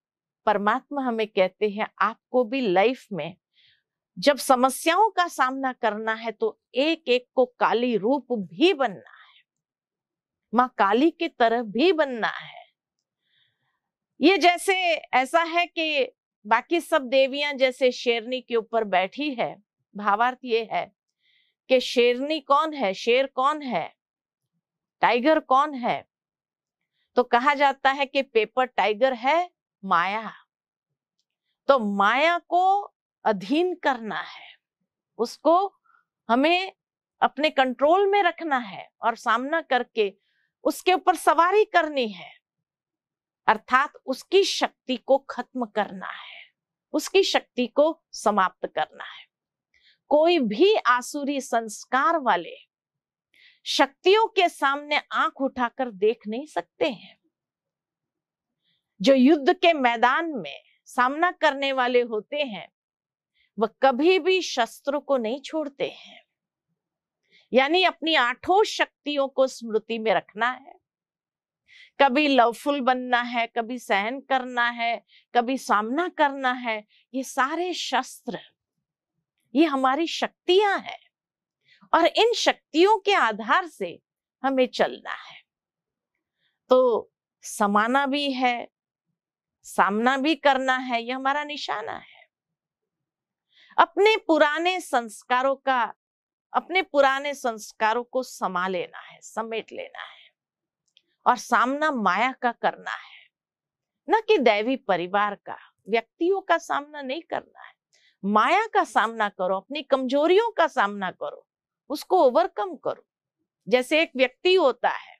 परमात्मा हमें कहते हैं, आपको भी लाइफ में जब समस्याओं का सामना करना है तो एक एक को काली रूप भी बनना है। माँ काली की तरह भी बनना है। ये जैसे ऐसा है कि बाकी सब देवियाँ जैसे शेरनी के ऊपर बैठी है, भावार्थ ये है कि शेरनी कौन है, शेर कौन है, टाइगर कौन है? तो कहा जाता है कि पेपर टाइगर है, माया। तो माया को अधीन करना है, उसको हमें अपने कंट्रोल में रखना है और सामना करके उसके ऊपर सवारी करनी है। अर्थात उसकी शक्ति को खत्म करना है, उसकी शक्ति को समाप्त करना है। कोई भी आसुरी संस्कार वाले शक्तियों के सामने आँख उठाकर देख नहीं सकते हैं। जो युद्ध के मैदान में सामना करने वाले होते हैं, वह कभी भी शस्त्रों को नहीं छोड़ते हैं। यानी अपनी आठों शक्तियों को स्मृति में रखना है। कभी लवफुल बनना है, कभी सहन करना है, कभी सामना करना है, ये सारे शस्त्र, ये हमारी शक्तियाँ हैं। और इन शक्तियों के आधार से हमें चलना है। तो समाना भी है, सामना भी करना है यह हमारा निशाना है। अपने पुराने संस्कारों का, अपने पुराने संस्कारों को समा लेना है, समेट लेना है। और सामना माया का करना है। न कि दैवी परिवार का, व्यक्तियों का सामना नहीं करना है। माया का सामना करो, अपनी कमजोरियों का सामना करो, उसको ओवरकम करो। जैसे एक व्यक्ति होता है,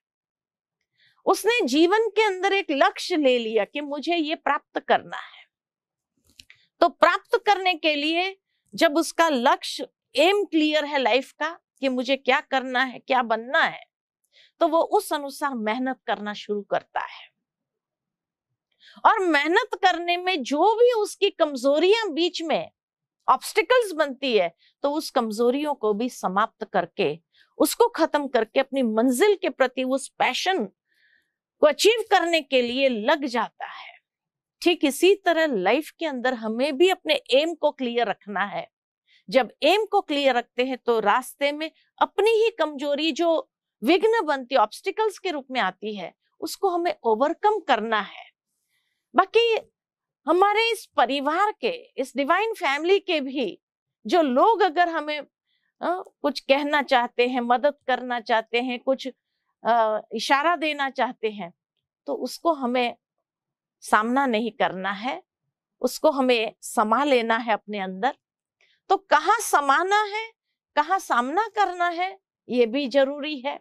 उसने जीवन के अंदर एक लक्ष्य ले लिया कि मुझे ये प्राप्त करना है। तो प्राप्त करने के लिए जब उसका लक्ष्य एम क्लियर है लाइफ का कि मुझे क्या करना है, क्या बनना है तो वो उस अनुसार मेहनत करना शुरू करता है। और मेहनत करने में जो भी उसकी कमजोरियाँ बीच में ऑब्स्टिकल्स बनती है तो उस कमजोरियों को भी समाप्त करके, उसको खत्म करके अपनी मंजिल के प्रति उस पैशन को अचीव करने के लिए लग जाता है। ठीक इसी तरह लाइफ के अंदर हमें भी अपने एम को क्लियर रखना है। जब एम को क्लियर रखते हैं तो रास्ते में अपनी ही कमज़ोरी जो विघ्न बनती ऑब्स्टिकल्स के रूप में आती है उसको हमें ओवरकम करना है। बाकी हमारे इस परिवार के इस डिवाइन फैमिली के भी जो लोग अगर हमें आ, कुछ कहना चाहते हैं मदद करना चाहते हैं कुछ आ, इशारा देना चाहते हैं तो उसको हमें सामना नहीं करना है उसको हमें समा लेना है अपने अंदर। तो कहाँ समाना है कहाँ सामना करना है ये भी ज़रूरी है।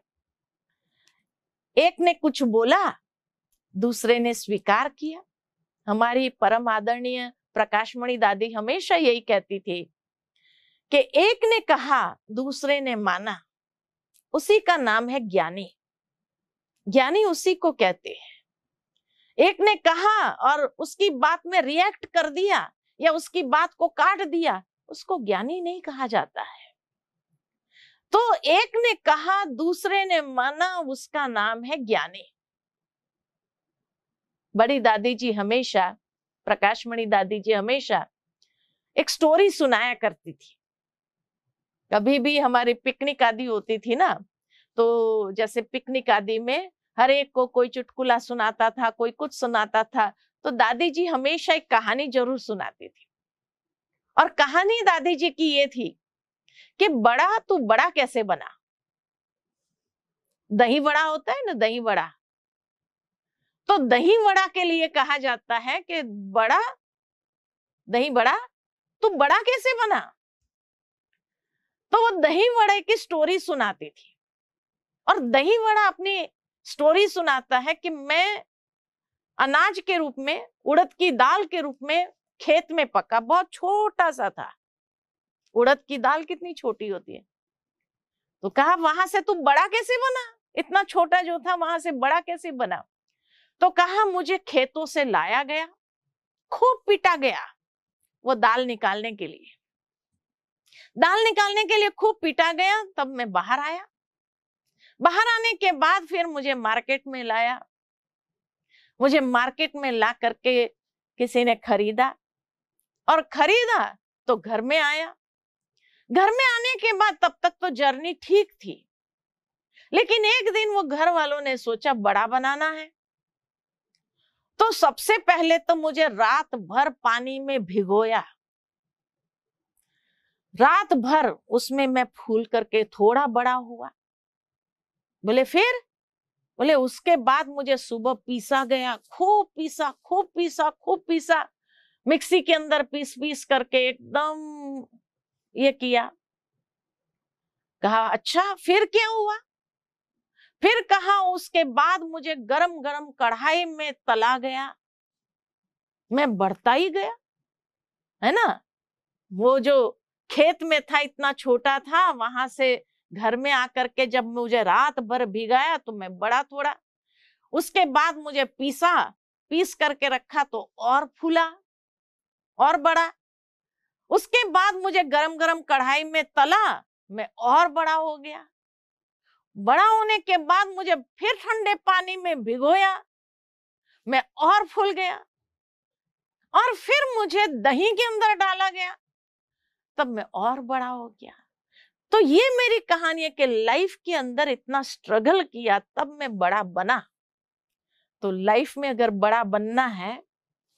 एक ने कुछ बोला, दूसरे ने स्वीकार किया। हमारी परम आदरणीय प्रकाशमणि दादी हमेशा यही कहती थी कि एक ने कहा, दूसरे ने माना। उसी का नाम है ज्ञानी। ज्ञानी उसी को कहते हैं। एक ने कहा और उसकी बात में रिएक्ट कर दिया या उसकी बात को काट दिया, उसको ज्ञानी नहीं कहा जाता है। तो एक ने कहा, दूसरे ने माना उसका नाम है ज्ञानी। बड़ी दादी जी हमेशा, प्रकाशमणि दादी जी हमेशा एक स्टोरी सुनाया करती थी। कभी भी हमारी पिकनिक आदि होती थी ना तो जैसे पिकनिक आदि में हर एक को कोई चुटकुला सुनाता था, कोई कुछ सुनाता था तो दादी जी हमेशा एक कहानी ज़रूर सुनाती थी। और कहानी दादी जी की ये थी कि बड़ा तू बड़ा कैसे बना? दही बड़ा होता है ना, दही बड़ा तो दही बड़ा के लिए कहा जाता है कि बड़ा, दही बड़ा तू बड़ा कैसे बना? तो वो दही बड़े की स्टोरी सुनाती थी। और दही बड़ा अपनी स्टोरी सुनाता है कि मैं अनाज के रूप में, उड़द की दाल के रूप में खेत में पका, बहुत छोटा सा था। उड़द की दाल कितनी छोटी होती है? तो कहा, वहाँ से तू बड़ा कैसे बना? इतना छोटा जो था, वहाँ से बड़ा कैसे बना? तो कहा, मुझे खेतों से लाया गया, खूब पीटा गया, वो दाल निकालने के लिए। दाल निकालने के लिए खूब पीटा गया, तब मैं बाहर आया। बाहर आने के बाद फिर मुझे मार्केट में लाया। मुझे मार्केट में ला करके किसी ने खरीदा और खरीदा तो घर में आया। घर में आने के बाद तब तक तो जर्नी ठीक थी। लेकिन एक दिन वो घर वालों ने सोचा, बड़ा बनाना है। तो सबसे पहले तो मुझे रात भर पानी में भिगोया। रात भर उसमें मैं फूल करके थोड़ा बड़ा हुआ। बोले, फिर? बोले, उसके बाद मुझे सुबह पीसा गया। खूब पीसा खूब पीसा खूब पीसा। मिक्सी के अंदर पीस पीस करके एकदम ये किया। कहा अच्छा फिर क्या हुआ? फिर कहा उसके बाद मुझे गरम गरम कढ़ाई में तला गया? मैं बढ़ता ही गया, है ना? वो जो खेत में था, इतना छोटा था, वहाँ से घर में आकर के जब मुझे रात भर भिगाया तो मैं बड़ा थोड़ा। उसके बाद मुझे पीसा, पीस करके रखा तो और फूला, और बड़ा। उसके बाद मुझे गरम गरम कढ़ाई में तला, मैं और बड़ा हो गया। बड़ा होने के बाद मुझे फिर ठंडे पानी में भिगोया, मैं और फूल गया और फिर मुझे दही के अंदर डाला गया। तब मैं और बड़ा हो गया। तो ये मेरी कहानी है कि लाइफ के अंदर इतना स्ट्रगल किया, तब मैं बड़ा बना। तो लाइफ में अगर बड़ा बनना है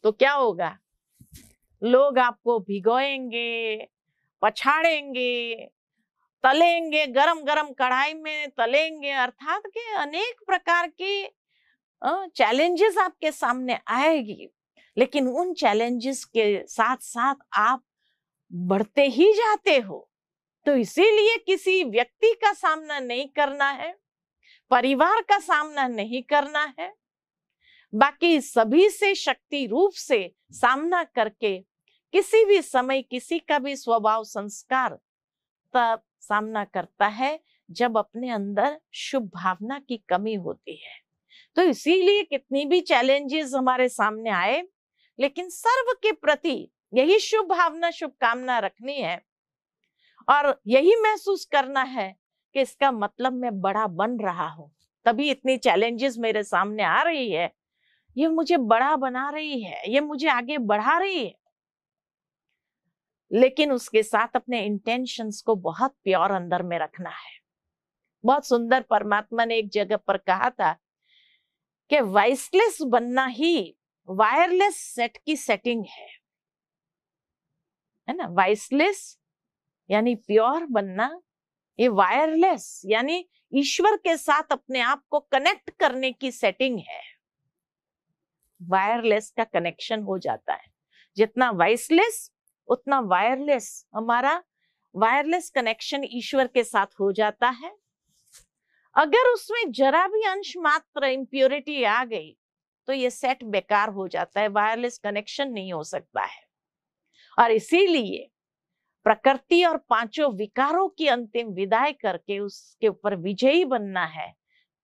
तो क्या होगा? लोग आपको भिगोएँगे, पछाड़ेंगे, तलेंगे गरम गरम कढ़ाई में तलेंगे, अर्थात के अनेक प्रकार के चैलेंजेस आपके सामने आएगी। लेकिन उन चैलेंजेस के साथ साथ आप बढ़ते ही जाते हो। तो इसीलिए किसी व्यक्ति का सामना नहीं करना है, परिवार का सामना नहीं करना है। बाकी सभी से शक्ति रूप से सामना करके किसी भी समय किसी का भी स्वभाव संस्कार तब सामना करता है, जब अपने अंदर शुभ भावना की कमी होती है। तो इसीलिए कितनी भी चैलेंजेस हमारे सामने आए, लेकिन सर्व के प्रति यही शुभ भावना, शुभकामना रखनी है और यही महसूस करना है कि इसका मतलब मैं बड़ा बन रहा हूँ। तभी इतनी चैलेंजेस मेरे सामने आ रही है। ये मुझे बड़ा बना रही है, ये मुझे आगे बढ़ा रही है। लेकिन उसके साथ अपने इंटेंशंस को बहुत प्योर अंदर में रखना है। बहुत सुंदर परमात्मा ने एक जगह पर कहा था कि वाइसलेस बनना ही वायरलेस सेट की सेटिंग है। है ना? वाइसलेस यानी प्योर बनना, ये वायरलेस यानी ईश्वर के साथ अपने आप को कनेक्ट करने की सेटिंग है। वायरलेस का कनेक्शन हो जाता है। जितना वाइसलेस उतना वायरलेस हमारा वायरलेस कनेक्शन ईश्वर के साथ हो जाता है। अगर उसमें जरा भी अंश मात्र इम्प्योरिटी आ गई तो ये सेट बेकार हो जाता है वायरलेस कनेक्शन नहीं हो सकता है। और इसीलिए प्रकृति और पाँचों विकारों की अंतिम विदाई करके उसके ऊपर विजयी बनना है,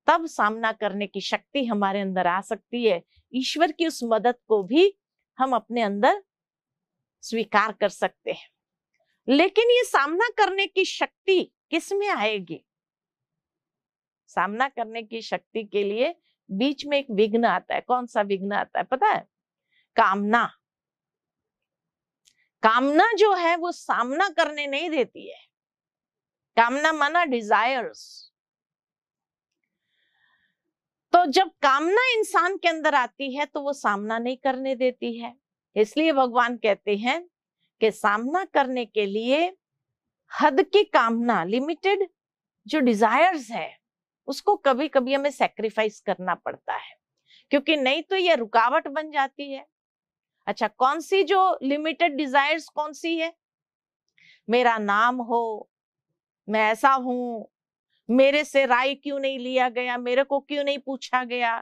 तब सामना करने की शक्ति हमारे अंदर आ सकती है। ईश्वर की उस मदद को भी हम अपने अंदर स्वीकार कर सकते हैं। लेकिन ये सामना करने की शक्ति किसमें आएगी? सामना करने की शक्ति के लिए बीच में एक विघ्न आता है। कौन सा विघ्न आता है? पता है? कामना। कामना जो है, वो सामना करने नहीं देती है। कामना माना डिजायर्स तो जब कामना इंसान के अंदर आती है तो वो सामना नहीं करने देती है। इसलिए भगवान कहते हैं कि सामना करने के लिए हद की कामना लिमिटेड जो डिजायर्स है, उसको कभी कभी हमें सेक्रीफाइस करना पड़ता है। क्योंकि नहीं तो ये रुकावट बन जाती है। अच्छा कौन सी जो लिमिटेड डिजायर्स कौन सी है? मेरा नाम हो, मैं ऐसा हूँ, मेरे से राय क्यों नहीं लिया गया, मेरे को क्यों नहीं पूछा गया,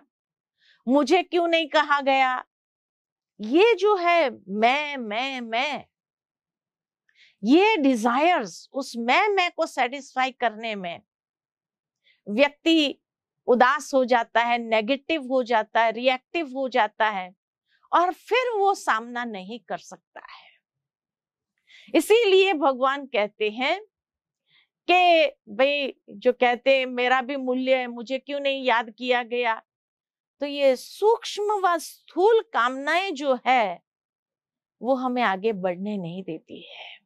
मुझे क्यों नहीं कहा गया? ये जो है, मैं मैं मैं। ये डिजायर्स उस मैं मैं को सेटिस्फाई करने में व्यक्ति उदास हो जाता है नेगेटिव हो जाता है रिएक्टिव हो जाता है और फिर वो सामना नहीं कर सकता है। इसीलिए भगवान कहते हैं कि, भाई, जो कहते हैं, मेरा भी मूल्य है, मुझे क्यों नहीं याद किया गया? तो ये सूक्ष्म व स्थूल कामनाएँ जो है, वो हमें आगे बढ़ने नहीं देती है।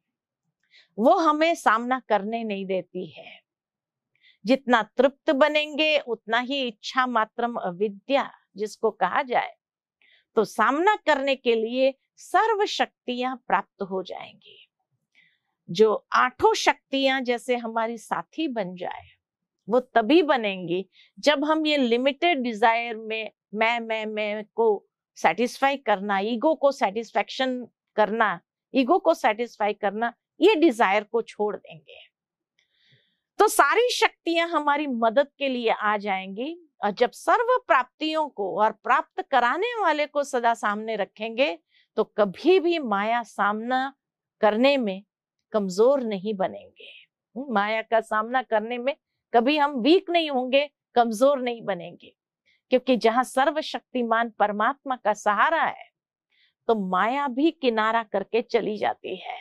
वो हमें सामना करने नहीं देती है। जितना तृप्त बनेंगे, उतना ही इच्छा मात्रम अविद्या, जिसको कहा जाए तो सामना करने के लिए सर्व शक्तियाँ प्राप्त हो जाएँगी। जो आठों शक्तियाँ जैसे हमारी साथी बन जाए वो तभी बनेंगी जब हम ये लिमिटेड डिज़ायर में, मैं मैं मैं को सेटिस्फाई करना ईगो को सेटिस्फेक्शन करना ईगो को सेटिस्फाई करना, ये डिज़ायर को छोड़ देंगे। तो सारी शक्तियाँ हमारी मदद के लिए आ जाएँगी और जब सर्व प्राप्तियों को और प्राप्त कराने वाले को सदा सामने रखेंगे तो कभी भी माया सामना करने में कमज़ोर नहीं बनेंगे। माया का सामना करने में कभी हम वीक नहीं होंगे, कमज़ोर नहीं बनेंगे। क्योंकि जहाँ सर्वशक्तिमान परमात्मा का सहारा है तो माया भी किनारा करके चली जाती है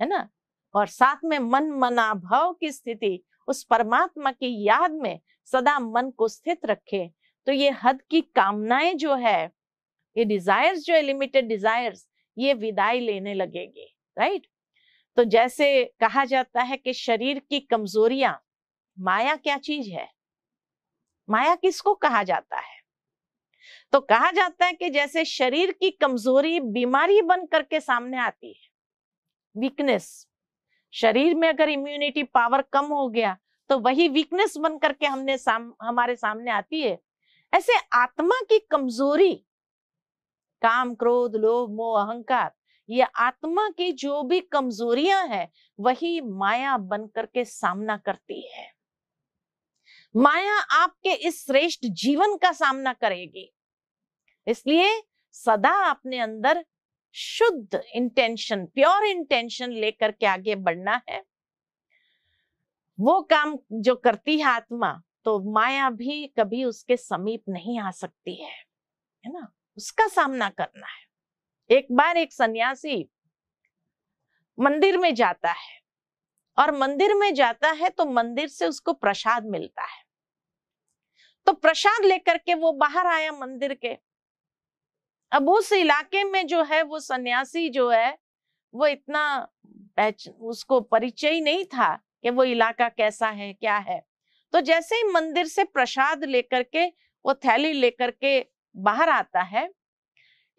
है ना? और साथ में मन मना भाव की स्थिति, उस परमात्मा की याद में सदा मन को स्थित रखे। तो ये हद की कामनाएँ जो है, ये डिजायर्स जो है लिमिटेड डिजायर्स ये विदाई लेने लगेगी राइट तो जैसे कहा जाता है कि शरीर की कमजोरियाँ माया क्या चीज़ है? माया किसको कहा जाता है? तो कहा जाता है कि जैसे शरीर की कमज़ोरी बीमारी बन करके सामने आती है वीकनेस शरीर में अगर इम्यूनिटी पावर कम हो गया तो वही वीकनेस बन करके हमने साम, हमारे सामने आती है। ऐसे आत्मा की कमज़ोरी काम क्रोध लोभ मोह अहंकार ये आत्मा की जो भी कमजोरियाँ हैं वही माया बन करके सामना करती है। माया आपके इस श्रेष्ठ जीवन का सामना करेगी। इसलिए सदा अपने अंदर शुद्ध इंटेंशन प्योर इंटेंशन लेकर के आगे बढ़ना है। वो काम जो करती है आत्मा तो माया भी कभी उसके समीप नहीं आ सकती है है ना? उसका सामना करना है। एक बार एक सन्यासी मंदिर में जाता है। और मंदिर में जाता है तो मंदिर से उसको प्रसाद मिलता है। तो प्रसाद लेकर के वो बाहर आया मंदिर के। अब उस इलाके में जो है वो सन्यासी जो है, वो इतना उसको परिचय नहीं था कि वो इलाका कैसा है, क्या है। तो जैसे ही मंदिर से प्रसाद लेकर के, वो थैली लेकर के बाहर आता है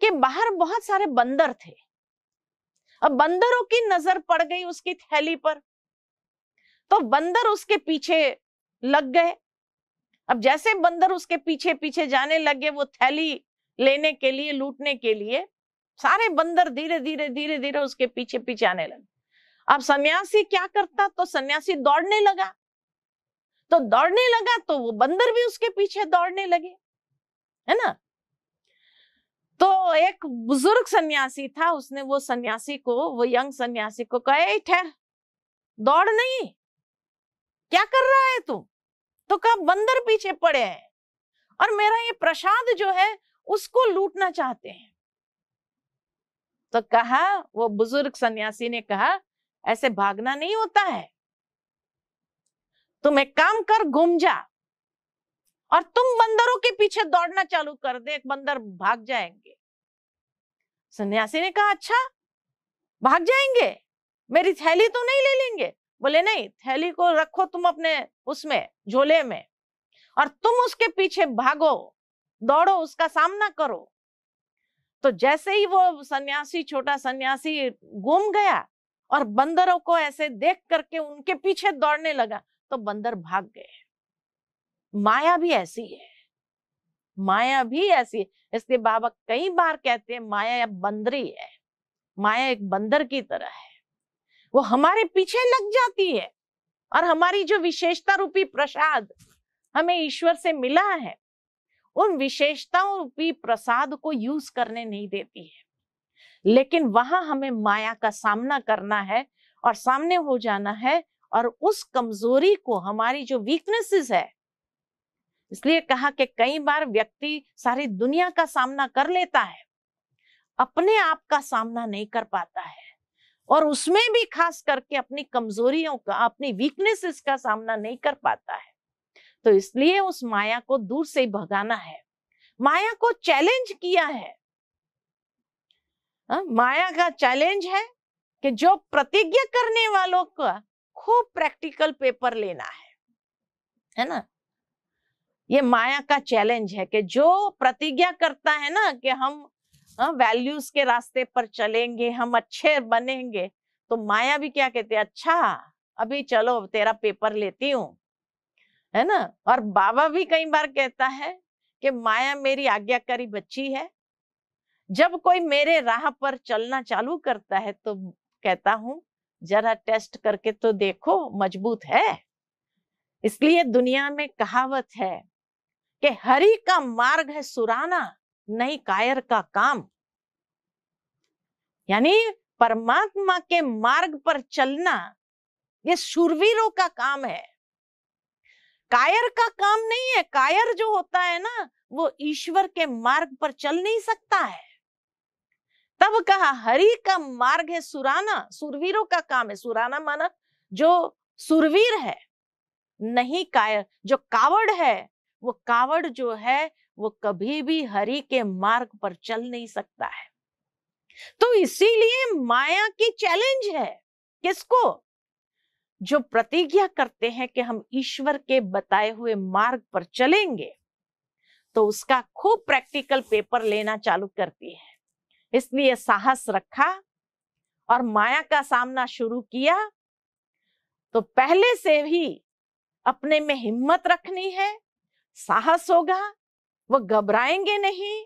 कि बाहर बहुत सारे बंदर थे। अब बंदरों की नज़र पड़ गई उसकी थैली पर। तो बंदर उसके पीछे लग गए। अब जैसे बंदर उसके पीछे पीछे जाने लगे, वो थैली लेने के लिए, लूटने के लिए, सारे बंदर धीरे धीरे धीरे धीरे उसके पीछे पीछे आने लगे। अब सन्यासी क्या करता तो सन्यासी दौड़ने लगा। तो दौड़ने लगा तो वो बंदर भी उसके पीछे दौड़ने लगे, है ना? तो एक बुज़ुर्ग सन्यासी था, उसने वो सन्यासी को, वो यंग सन्यासी को कहे ठहर, दौड़ नहीं। क्या कर रहा है तू? तो कहा बंदर पीछे पड़े हैं। और मेरा ये प्रसाद जो है, उसको लूटना चाहते हैं। तो कहा, वो बुज़ुर्ग सन्यासी ने कहा, ऐसे भागना नहीं होता है। तुम एक काम कर, घूम जा। और तुम बंदरों के पीछे दौड़ना चालू कर दे, एक बंदर भाग जाएँगे। सन्यासी ने कहा अच्छा भाग जाएँगे? मेरी थैली तो नहीं ले लेंगे? बोले, नहीं, थैली को रखो तुम अपने उसमें, झोले में और तुम उसके पीछे भागो, दौड़ो, उसका सामना करो। तो जैसे ही वो सन्यासी, छोटा सन्यासी घूम गया और बंदरों को ऐसे देख करके उनके पीछे दौड़ने लगा तो बंदर भाग गए। माया भी ऐसी है। माया भी ऐसी है। इसलिए बाबा कई बार कहते हैं, माया बंदरी है। माया एक बंदर की तरह है। वो हमारे पीछे लग जाती है। और हमारी जो विशेषता रूपी प्रसाद हमें ईश्वर से मिला है, उन विशेषताओं रूपी प्रसाद को यूज़ करने नहीं देती है। लेकिन वहाँ हमें माया का सामना करना है और सामने हो जाना है और उस कमज़ोरी को, हमारी जो वीकनेसेस है, इसलिए कहा कि कई बार व्यक्ति सारी दुनिया का सामना कर लेता है, अपने आप का सामना नहीं कर पाता है। और उसमें भी खास करके अपनी कमजोरियों का, अपनी वीकनेसेस का सामना नहीं कर पाता है। तो इसलिए उस माया को दूर से भगाना है। माया को चैलेंज किया है। हा? माया का चैलेंज है कि जो प्रतिज्ञा करने वालों का खूब प्रैक्टिकल पेपर लेना है। है ना? ये माया का चैलेंज है कि जो प्रतिज्ञा करता है ना कि हम वैल्यूज़ के रास्ते पर चलेंगे, हम अच्छे बनेंगे। तो माया भी क्या कहती है अच्छा अभी चलो तेरा पेपर लेती हूँ। है ना? और बाबा भी कई बार कहता है कि, माया मेरी आज्ञाकारी बच्ची है। जब कोई मेरे राह पर चलना चालू करता है तो कहता हूँ, जरा टेस्ट करके तो देखो, मज़बूत है। इसलिए दुनिया में कहावत है कि, हरि का मार्ग है सुराना नहीं कायर का काम। यानी परमात्मा के मार्ग पर चलना, ये सुरवीरों का काम है। कायर का काम नहीं है, कायर जो होता है ना, वो ईश्वर के मार्ग पर चल नहीं सकता है। तब कहा, हरि का मार्ग है सुराना सुरवीरों का काम है। सुराना माना जो सुरवीर है, नहीं कायर, जो कावड़ है, वो कावड़ जो है वो कभी भी हरि के मार्ग पर चल नहीं सकता है। तो इसीलिए माया की चैलेंज है। किसको? जो प्रतिज्ञा करते हैं कि हम ईश्वर के बताए हुए मार्ग पर चलेंगे तो उसका खूब प्रैक्टिकल पेपर लेना चालू करती है। इसलिए साहस रखा और माया का सामना शुरू किया तो पहले से ही अपने में हिम्मत रखनी है, साहस होगा वो घबराएँगे नहीं।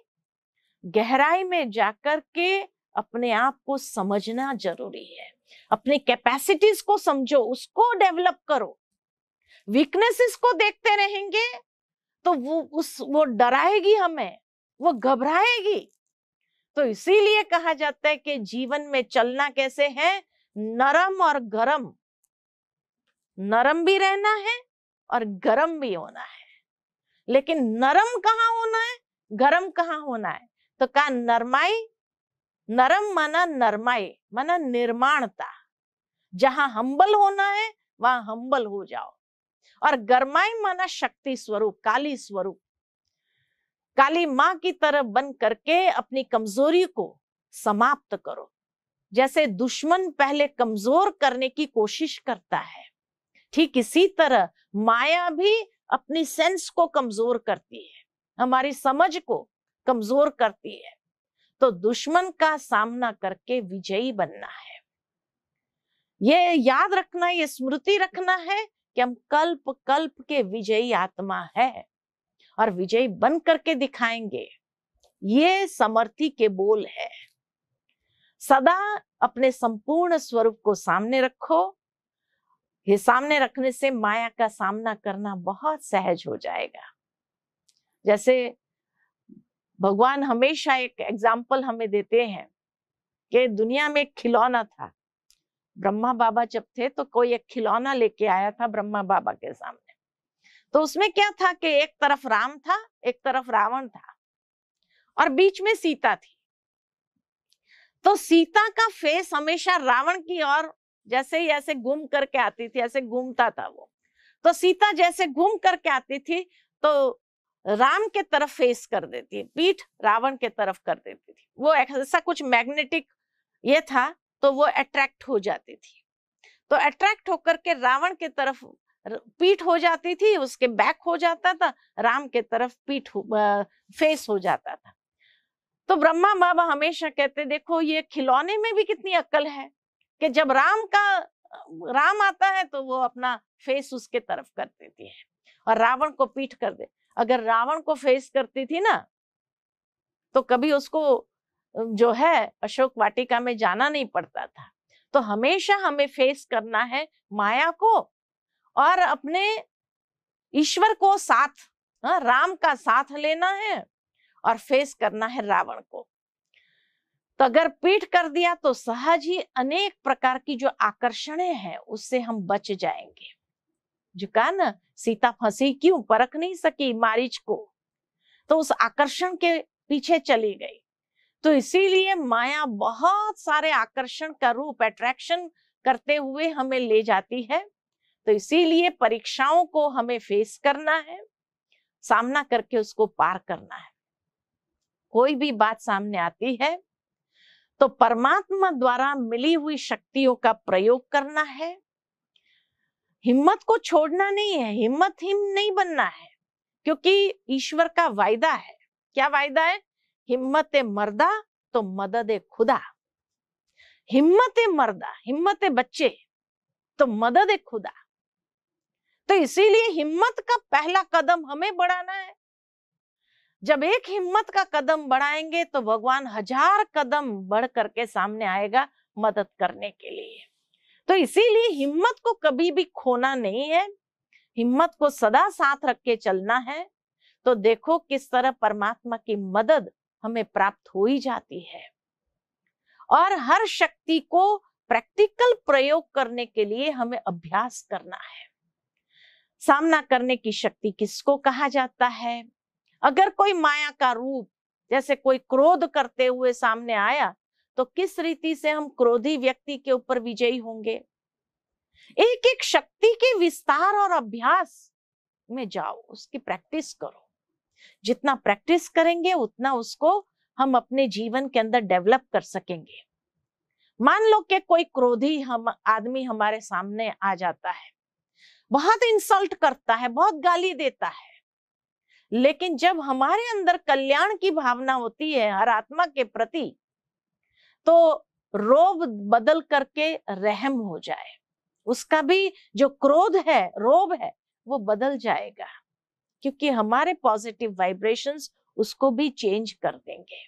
गहराई में जाकर के अपने आप को समझना ज़रूरी है। अपनी कैपेसिटीज को समझो, उसको डेवलप करो। वीकनेसेस को देखते रहेंगे तो वो, उस, वो डराएगी हमें, वो घबराएगी। तो इसीलिए कहा जाता है कि जीवन में चलना कैसे है? नरम और गरम। नरम भी रहना है और गरम भी होना है। लेकिन नरम कहाँ होना है? गरम कहाँ होना है? तो कहा नरमाई, नरम माना नरमाई, माना निर्माणता। जहाँ हम्बल होना है, वहाँ हम्बल हो जाओ। और गरमाई माना शक्ति स्वरूप, काली स्वरूप। काली माँ की तरह बन करके अपनी कमज़ोरी को समाप्त करो। जैसे दुश्मन पहले कमज़ोर करने की कोशिश करता है, ठीक इसी तरह माया भी अपनी सेंस को कमज़ोर करती है, हमारी समझ को कमज़ोर करती है। तो दुश्मन का सामना करके विजयी बनना है। ये याद रखना, ये स्मृति रखना है कि हम कल्प कल्प के विजयी आत्मा है और विजयी बन करके दिखाएँगे। ये समर्थी के बोल है। सदा अपने संपूर्ण स्वरूप को सामने रखो ये सामने रखने से माया का सामना करना बहुत सहज हो जाएगा। जैसे भगवान हमेशा एक एग्ज़ाम्पल हमें देते हैं कि दुनिया में एक खिलौना था। ब्रह्मा बाबा जब थे तो कोई एक खिलौना लेके आया था ब्रह्मा बाबा के सामने। तो उसमें क्या था कि एक तरफ़ राम था, एक तरफ़ रावण था और बीच में सीता थी। तो सीता का फेस हमेशा रावण की ओर जैसे ही ऐसे घूम करके आती थी, ऐसे घूमता था वो। तो सीता जैसे घूम करके आती थी तो राम के तरफ़ फेस कर देती, पीठ रावण के तरफ़ कर देती थी। वो ऐसा कुछ मैग्नेटिक ये था तो वो अट्रैक्ट हो जाती थी। तो अट्रैक्ट होकर के रावण के तरफ़ पीठ हो जाती थी, उसके बैक हो जाता था, राम के तरफ़ पीठ फेस हो जाता था। तो ब्रह्मा बाबा हमेशा कहते, देखो, ये खिलौने में भी कितनी अक्ल है। कि जब राम का राम आता है तो वो अपना फेस उसके तरफ़ कर देती है और रावण को पीठ कर दे। अगर रावण को फेस करती थी ना तो कभी उसको जो है अशोक वाटिका में जाना नहीं पड़ता था। तो हमेशा हमें फेस करना है माया को और अपने ईश्वर को साथ हाँ, राम का साथ लेना है और फेस करना है रावण को। तो अगर पीठ कर दिया तो सहज ही अनेक प्रकार की जो आकर्षण है, उससे हम बच जाएँगे। जो कहा ना, सीता फंसी क्यों? परख नहीं सकी मारिच को। तो उस आकर्षण के पीछे चली गई। तो इसीलिए माया बहुत सारे आकर्षण का रूप अट्रैक्शन करते हुए हमें ले जाती है। तो इसीलिए परीक्षाओं को हमें फेस करना है, सामना करके उसको पार करना है। कोई भी बात सामने आती है तो परमात्मा द्वारा मिली हुई शक्तियों का प्रयोग करना है। हिम्मत को छोड़ना नहीं है, हिम्मत हिम नहीं बनना है, क्योंकि ईश्वर का वायदा है। क्या वायदा है? हिम्मत मर्दा तो मदद खुदा। हिम्मत मर्दा, हिम्मत बच्चे तो मदद खुदा। तो इसीलिए हिम्मत का पहला कदम हमें बढ़ाना है। जब एक हिम्मत का कदम बढ़ाएँगे तो भगवान हज़ार कदम बढ़ करके सामने आएगा मदद करने के लिए। तो इसीलिए हिम्मत को कभी भी खोना नहीं है। हिम्मत को सदा साथ रख के चलना है। तो देखो किस तरह परमात्मा की मदद हमें प्राप्त हो ही जाती है। और हर शक्ति को प्रैक्टिकल प्रयोग करने के लिए हमें अभ्यास करना है। सामना करने की शक्ति किसको कहा जाता है? अगर कोई माया का रूप, जैसे कोई क्रोध करते हुए सामने आया तो किस रीति से हम क्रोधी व्यक्ति के ऊपर विजयी होंगे? एक एक शक्ति के विस्तार और अभ्यास में जाओ, उसकी प्रैक्टिस करो। जितना प्रैक्टिस करेंगे, उतना उसको हम अपने जीवन के अंदर डेवलप कर सकेंगे। मान लो कि कोई क्रोधी हम, आदमी हमारे सामने आ जाता है। बहुत इंसल्ट करता है, बहुत गाली देता है। लेकिन जब हमारे अंदर कल्याण की भावना होती है, हर आत्मा के प्रति तो रोब बदल करके रहम हो जाए। उसका भी जो क्रोध है रोब है, वो बदल जाएगा, क्योंकि हमारे पॉजिटिव वाइब्रेशंस उसको भी चेंज कर देंगे।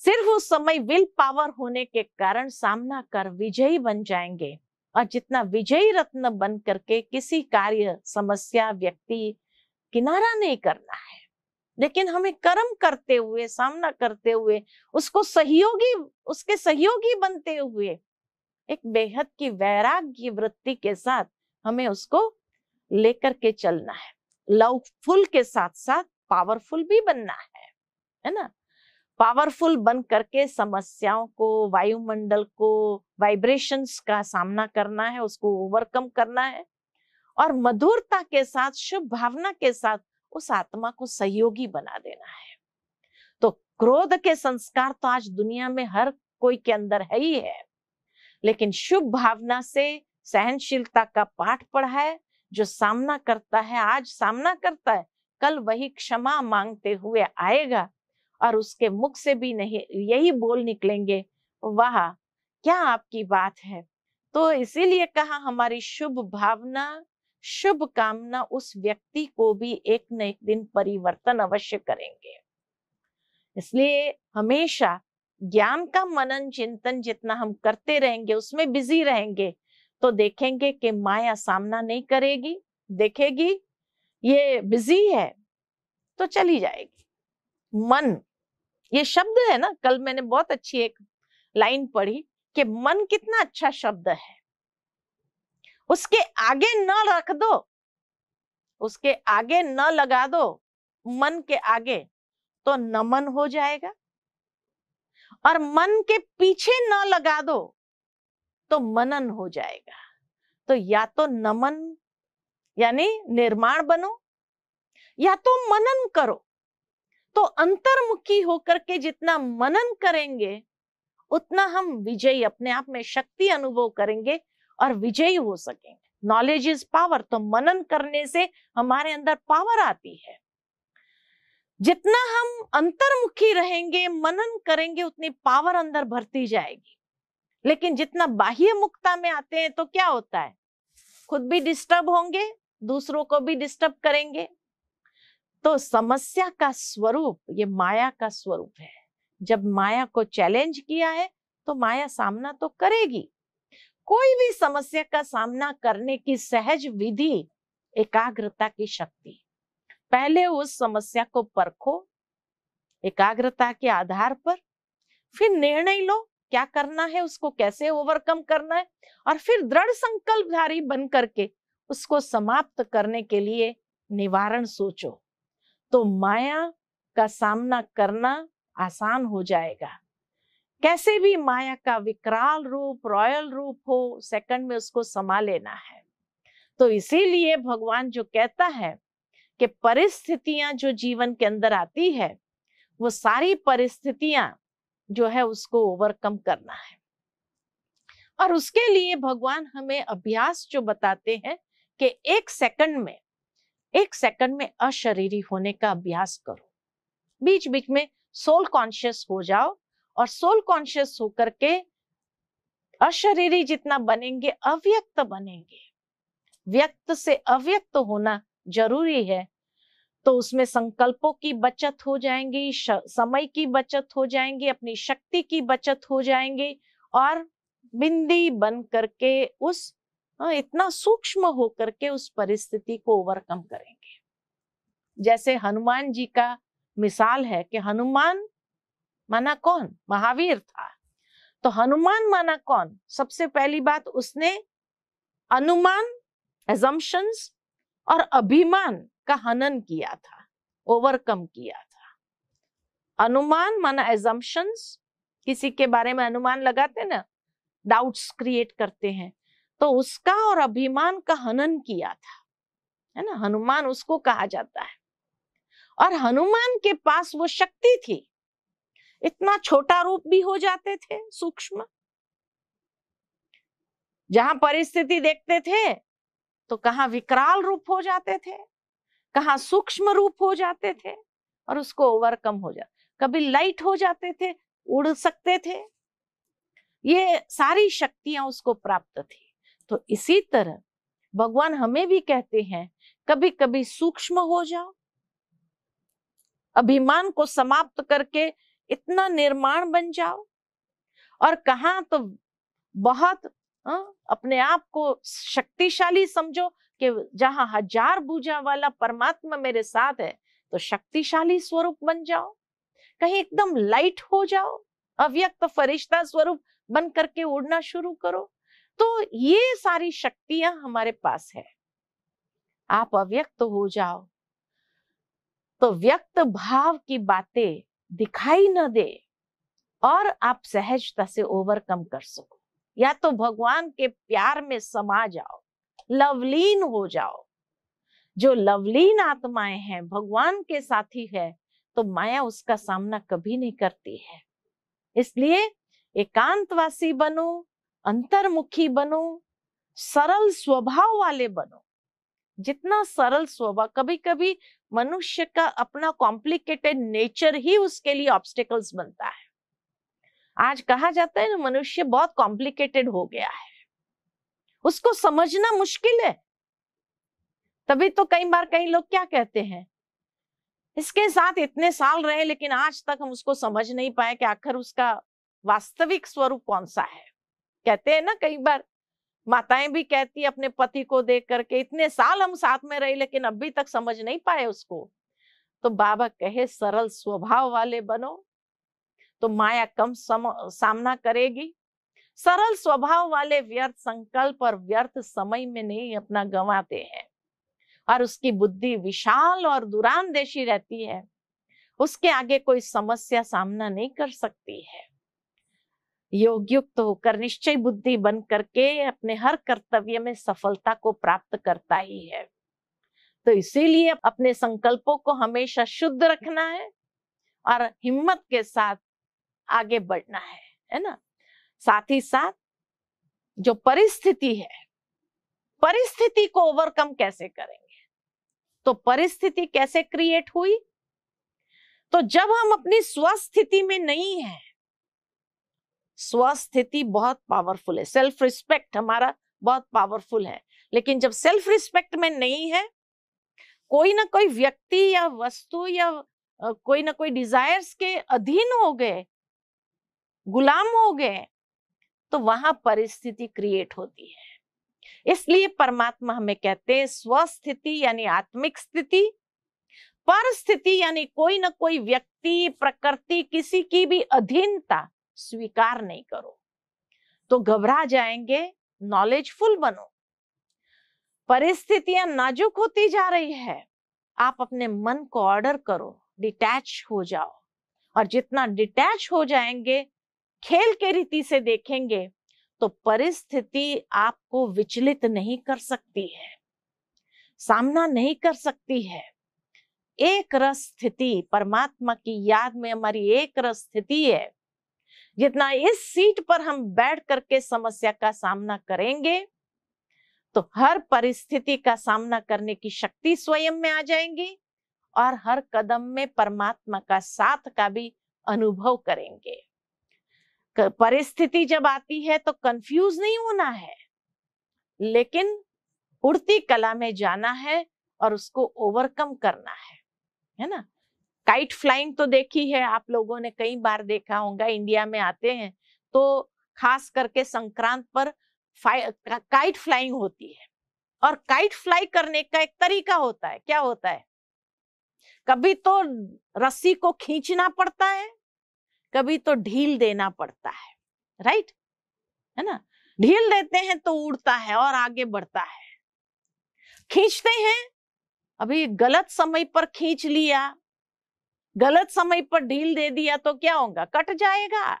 सिर्फ़ उस समय विल पावर होने के कारण सामना कर विजयी बन जाएँगे, और जितना विजयी रत्न बन करके किसी कार्य, समस्या, व्यक्ति किनारा नहीं करना है। लेकिन हमें कर्म करते हुए, सामना करते हुए, उसको सहयोगी, उसके सहयोगी बनते हुए, एक बेहद की वैराग्य वृत्ति के साथ हमें उसको लेकर के चलना है। लवफुल के साथ साथ पावरफुल भी बनना है है ना? पावरफुल बन करके समस्याओं को, वायुमंडल को, वाइब्रेशंस का सामना करना है, उसको ओवरकम करना है। और मधुरता के साथ, शुभ भावना के साथ उस आत्मा को सहयोगी बना देना है। तो क्रोध के संस्कार तो आज दुनिया में हर कोई के अंदर है ही है, लेकिन शुभ भावना से सहनशीलता का पाठ पढ़ा है, जो सामना करता है, आज सामना करता है, कल वही क्षमा मांगते हुए आएगा और उसके मुख से भी नहीं, यही बोल निकलेंगे, वाह, क्या आपकी बात है। तो इसीलिए कहा हमारी शुभ भावना शुभ कामना उस व्यक्ति को भी एक न एक दिन परिवर्तन अवश्य करेंगे। इसलिए हमेशा ज्ञान का मनन, चिंतन जितना हम करते रहेंगे, उसमें बिज़ी रहेंगे तो देखेंगे कि माया सामना नहीं करेगी, देखेगी, ये बिज़ी है तो चली जाएगी। मन, ये शब्द है ना, कल मैंने बहुत अच्छी एक लाइन पढ़ी कि मन कितना अच्छा शब्द है। उसके आगे न रख दो। उसके आगे न लगा दो, मन के आगे तो नमन हो जाएगा। और मन के पीछे न लगा दो तो मनन हो जाएगा। तो या तो नमन, यानी निर्माण बनो, या तो मनन करो। तो अंतर्मुखी होकर के जितना मनन करेंगे, उतना हम विजयी अपने आप में शक्ति अनुभव करेंगे और विजयी हो सकेंगे नॉलेज इज़ पावर तो मनन करने से हमारे अंदर पावर आती है। जितना हम अंतर्मुखी रहेंगे, मनन करेंगे, उतनी पावर अंदर भरती जाएगी। लेकिन जितना बाह्य मुक्ता में आते हैं तो क्या होता है? खुद भी डिस्टर्ब होंगे, दूसरों को भी डिस्टर्ब करेंगे। तो समस्या का स्वरूप, ये माया का स्वरूप है। जब माया को चैलेंज किया है तो माया सामना तो करेगी। कोई भी समस्या का सामना करने की सहज विधि एकाग्रता की शक्ति। पहले उस समस्या को परखो, एकाग्रता के आधार पर, फिर निर्णय लो, क्या करना है उसको कैसे ओवरकम करना है, और फिर दृढ़ संकल्पधारी बन करके उसको समाप्त करने के लिए निवारण सोचो। तो माया का सामना करना आसान हो जाएगा। कैसे भी माया का विकराल रूप, रॉयल रूप हो सेकंड में उसको समा लेना है। तो इसीलिए भगवान जो कहता है कि परिस्थितियाँ जो जीवन के अंदर आती है, वो सारी परिस्थितियाँ जो है उसको ओवरकम करना है। और उसके लिए भगवान हमें अभ्यास जो बताते हैं कि एक सेकंड में, एक सेकंड में अशरीरी होने का अभ्यास करो। बीच बीच में सोल कॉन्शियस हो जाओ और सोल कॉन्शियस होकर के अशरीरी जितना बनेंगे, अव्यक्त बनेंगे। व्यक्त से अव्यक्त होना ज़रूरी है तो उसमें संकल्पों की बचत हो जाएँगी समय की बचत हो जाएँगी, अपनी शक्ति की बचत हो जाएँगी, और बिंदी बन करके उस इतना सूक्ष्म होकर के उस परिस्थिति को ओवरकम करेंगे। जैसे हनुमान जी का मिसाल है कि हनुमान माना कौन महावीर था। तो हनुमान माना कौन सबसे पहली बात उसने अनुमान एजम्पन्स और अभिमान का हनन किया था ओवरकम किया था। अनुमान माना एजम्पन्स किसी के बारे में अनुमान लगाते ना डाउट्स क्रिएट करते हैं। तो उसका और अभिमान का हनन किया था, है ना? हनुमान उसको कहा जाता है। और हनुमान के पास वो शक्ति थी। इतना छोटा रूप भी हो जाते थे सूक्ष्म। जहाँ परिस्थिति देखते थे तो कहा विकराल रूप हो जाते थे, कहा सूक्ष्म रूप हो जाते थे और उसको ओवरकम हो जाते कभी लाइट हो जाते थे, उड़ सकते थे। ये सारी शक्तियाँ उसको प्राप्त थी। तो इसी तरह भगवान हमें भी कहते हैं कभी कभी सूक्ष्म हो जाओ। अभिमान को समाप्त करके इतना निर्माण बन जाओ। और कहा तो बहुत अपने आप को शक्तिशाली समझो कि जहाँ हज़ार भुजा वाला परमात्मा मेरे साथ है तो शक्तिशाली स्वरूप बन जाओ। कहीं एकदम लाइट हो जाओ, अव्यक्त फरिश्ता स्वरूप बन करके उड़ना शुरू करो। तो ये सारी शक्तियाँ हमारे पास है। आप अव्यक्त हो जाओ। तो व्यक्त भाव की बातें दिखाई न दे और आप सहजता से ओवरकम कर सको। या तो भगवान के प्यार में समा जाओ, लवलीन हो जाओ। जो लवलीन आत्माएँ हैं, भगवान के साथी है तो माया उसका सामना कभी नहीं करती है। इसलिए एकांतवासी बनो, अंतर्मुखी बनो, सरल स्वभाव वाले बनो। जितना सरल स्वभाव कभी कभी मनुष्य का अपना कॉम्प्लिकेटेड नेचर ही उसके लिए ऑब्स्टिकल्स बनता है। आज कहा जाता है ना, मनुष्य बहुत कॉम्प्लिकेटेड हो गया है। उसको समझना मुश्किल है। तभी तो कई बार कई लोग क्या कहते हैं, इसके साथ इतने साल रहे लेकिन आज तक हम उसको समझ नहीं पाए कि आखिर उसका वास्तविक स्वरूप कौन सा है। कहते हैं ना कई बार माताएँ भी कहती अपने पति को देख करके इतने साल हम साथ में रहे लेकिन अभी तक समझ नहीं पाए उसको। तो बाबा कहे सरल स्वभाव वाले बनो तो माया कम सम, सामना करेगी। सरल स्वभाव वाले व्यर्थ संकल्प और व्यर्थ समय में नहीं अपना गंवाते हैं। और उसकी बुद्धि विशाल और दुरानदेशी रहती है। उसके आगे कोई समस्या सामना नहीं कर सकती है। योगयुक्त होकर, निश्चय बुद्धि बन करके अपने हर कर्तव्य में सफलता को प्राप्त करता ही है। तो इसीलिए अपने संकल्पों को हमेशा शुद्ध रखना है और हिम्मत के साथ आगे बढ़ना है है ना? साथ ही साथ जो परिस्थिति है, परिस्थिति को ओवरकम कैसे करेंगे? तो परिस्थिति कैसे क्रिएट हुई? तो जब हम अपनी स्वस्थिति में नहीं है स्वस्थिति बहुत पावरफुल है। सेल्फ रिस्पेक्ट हमारा बहुत पावरफुल है। लेकिन जब सेल्फ रिस्पेक्ट में नहीं है, कोई ना कोई व्यक्ति या वस्तु या कोई ना कोई डिजायर्स के अधीन हो गए, गुलाम हो गए तो वहाँ परिस्थिति क्रिएट होती है। इसलिए परमात्मा हमें कहते हैं स्वस्थिति यानी आत्मिक स्थिति, पर स्थिति यानी कोई ना कोई व्यक्ति, प्रकृति किसी की भी अधीनता स्वीकार नहीं करो। तो घबरा जाएँगे नॉलेजफुल बनो। परिस्थितियाँ नाजुक होती जा रही है। आप अपने मन को ऑर्डर करो डिटैच हो जाओ। और जितना डिटैच हो जाएँगे, खेल के रीति से देखेंगे तो परिस्थिति आपको विचलित नहीं कर सकती है। सामना नहीं कर सकती है। एक रस स्थिति, परमात्मा की याद में हमारी एक रस स्थिति है। जितना इस सीट पर हम बैठ करके समस्या का सामना करेंगे तो हर परिस्थिति का सामना करने की शक्ति स्वयं में आ जाएँगी और हर कदम में परमात्मा का साथ का भी अनुभव करेंगे। परिस्थिति जब आती है तो कंफ्यूज नहीं होना है, लेकिन उड़ती कला में जाना है और उसको ओवरकम करना है है ना? काइट फ्लाइंग तो देखी है, आप लोगों ने कई बार देखा होगा, इंडिया में आते हैं तो खास करके संक्रांत पर काइट फ्लाइंग होती है। और काइट फ्लाई करने का एक तरीका होता है, क्या होता है? कभी तो रस्सी को खींचना पड़ता है, कभी तो ढील देना पड़ता है राइट है ना? ढील देते हैं तो उड़ता है और आगे बढ़ता है। खींचते हैं, अभी गलत समय पर खींच लिया गलत समय पर ढील दे दिया तो क्या होगा? कट जाएगा।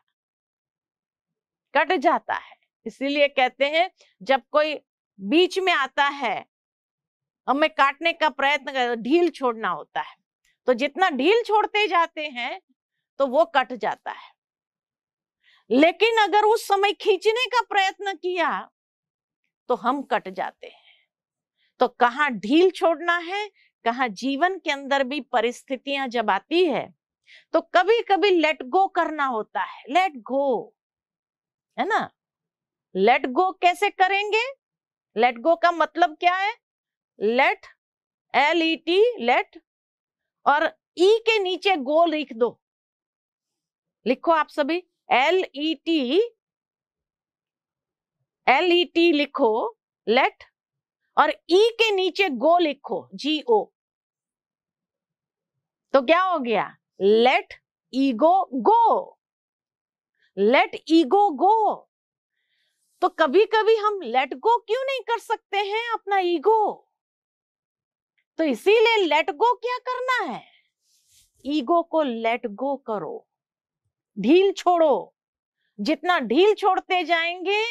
कट जाता है। इसीलिए कहते हैं, जब कोई बीच में आता है, हमें काटने का प्रयत्न ढील छोड़ना होता है। तो जितना ढील छोड़ते जाते हैं तो वो कट जाता है। लेकिन अगर उस समय खींचने का प्रयत्न किया तो हम कट जाते हैं। तो कहा ढील छोड़ना है कहा जीवन के अंदर भी परिस्थितियाँ जब आती है तो कभी कभी लेट गो करना होता है। लेट गो है ना? लेट गो कैसे करेंगे? लेट गो का मतलब क्या है? Let L E T let और ई e के नीचे गो लिख दो। लिखो आप सभी। L E T L E T लिखो। लेट और ई के नीचे गो लिखो, जी ओ। तो क्या हो गया? Let ego go let ego go तो कभी कभी हम लेट गो क्यों नहीं कर सकते हैं अपना ईगो तो इसीलिए लेट गो क्या करना है? ईगो को लेट गो करो। ढील छोड़ो। जितना ढील छोड़ते जाएँगे,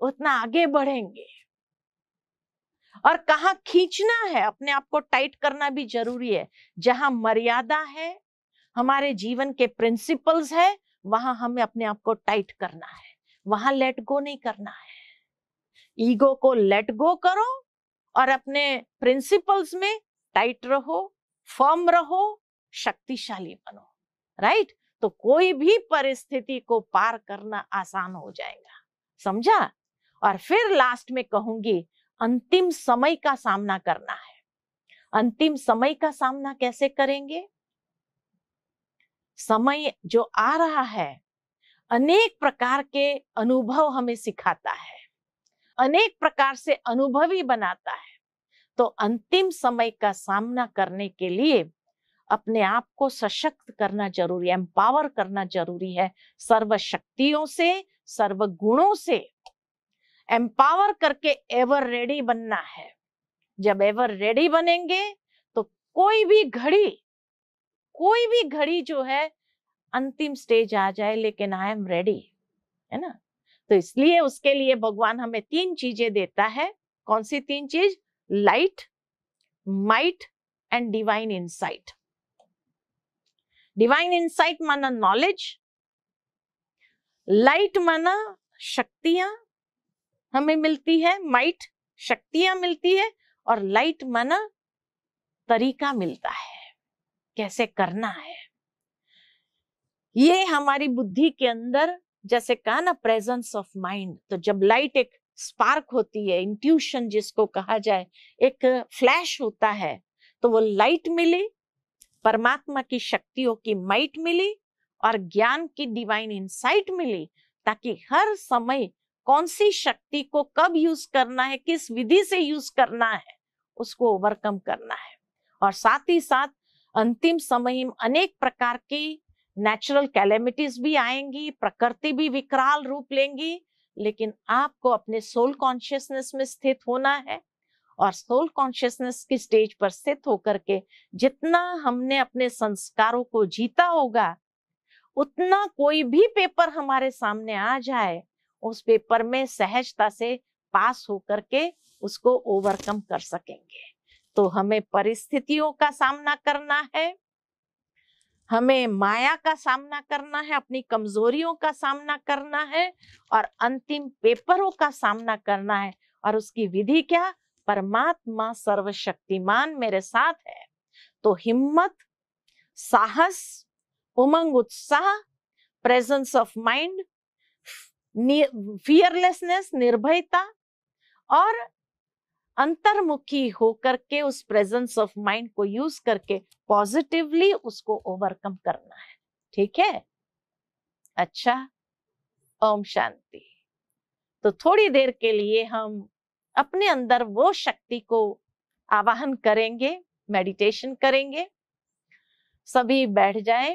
उतना आगे बढ़ेंगे। और कहा खींचना है, अपने आप को टाइट करना भी ज़रूरी है। जहाँ मर्यादा है, हमारे जीवन के प्रिंसिपल्स है, वहाँ हमें अपने आप को टाइट करना है। वहाँ लेट गो नहीं करना है। ईगो को लेट गो करो और अपने प्रिंसिपल्स में टाइट रहो, फर्म रहो, शक्तिशाली बनो। राइट? तो कोई भी परिस्थिति को पार करना आसान हो जाएगा। समझा? और फिर लास्ट में कहूँगी अंतिम समय का सामना करना है। अंतिम समय का सामना कैसे करेंगे? समय जो आ रहा है, अनेक प्रकार के अनुभव हमें सिखाता है, अनेक प्रकार से अनुभवी बनाता है। तो अंतिम समय का सामना करने के लिए अपने आप को सशक्त करना ज़रूरी है एम्पावर करना ज़रूरी है। सर्व शक्तियों से सर्व गुणों से एम्पावर करके एवर रेडी बनना है। जब एवर रेडी बनेंगे तो कोई भी घड़ी, कोई भी घड़ी जो है, अंतिम स्टेज आ जाए, लेकिन आई एम रेडी, है ना? तो इसलिए उसके लिए भगवान हमें तीन चीज़ें देता है। कौन सी तीन चीज़? Light might and divine insight divine insight माना नॉलेज लाइट माना शक्तियाँ हमें मिलती है, माइट शक्तियाँ मिलती है और लाइट माना तरीका मिलता है, कैसे करना है। ये हमारी बुद्धि के अंदर जैसे कहा ना प्रेजेंस ऑफ़ माइंड तो जब लाइट एक स्पार्क होती है इंट्यूशन जिसको कहा जाए, एक फ्लैश होता है तो वो लाइट मिली, परमात्मा की शक्तियों की माइट मिली और ज्ञान की डिवाइन इंसाइट मिली, ताकि हर समय कौन सी शक्ति को कब यूज़ करना है, किस विधि से यूज़ करना है, उसको ओवरकम करना है। और साथ ही साथ अंतिम समय में अनेक प्रकार की नेचुरल कैलेमिटीज भी आएँगी, प्रकृति भी विकराल रूप लेंगी, लेकिन आपको अपने सोल कॉन्शियसनेस में स्थित होना है। और सोल कॉन्शियसनेस की स्टेज पर स्थित होकर के जितना हमने अपने संस्कारों को जीता होगा, उतना कोई भी पेपर हमारे सामने आ जाए उस पेपर में सहजता से पास होकर के उसको ओवरकम कर सकेंगे। तो हमें परिस्थितियों का सामना करना है, हमें माया का सामना करना है, अपनी कमजोरियों का सामना करना है और अंतिम पेपरों का सामना करना है और उसकी विधि क्या? परमात्मा सर्वशक्तिमान मेरे साथ है। तो हिम्मत, साहस, उमंग, उत्साह प्रेजेंस ऑफ़ माइंड फियरलेसनेस निर्भयता और अंतर्मुखी होकर के उस प्रेजेंस ऑफ़ माइंड को यूज़ करके पॉजिटिवली उसको ओवरकम करना है। ठीक है? अच्छा? ओम शांति। तो थोड़ी देर के लिए हम अपने अंदर वो शक्ति को आवाहन करेंगे मेडिटेशन करेंगे। सभी बैठ जाए,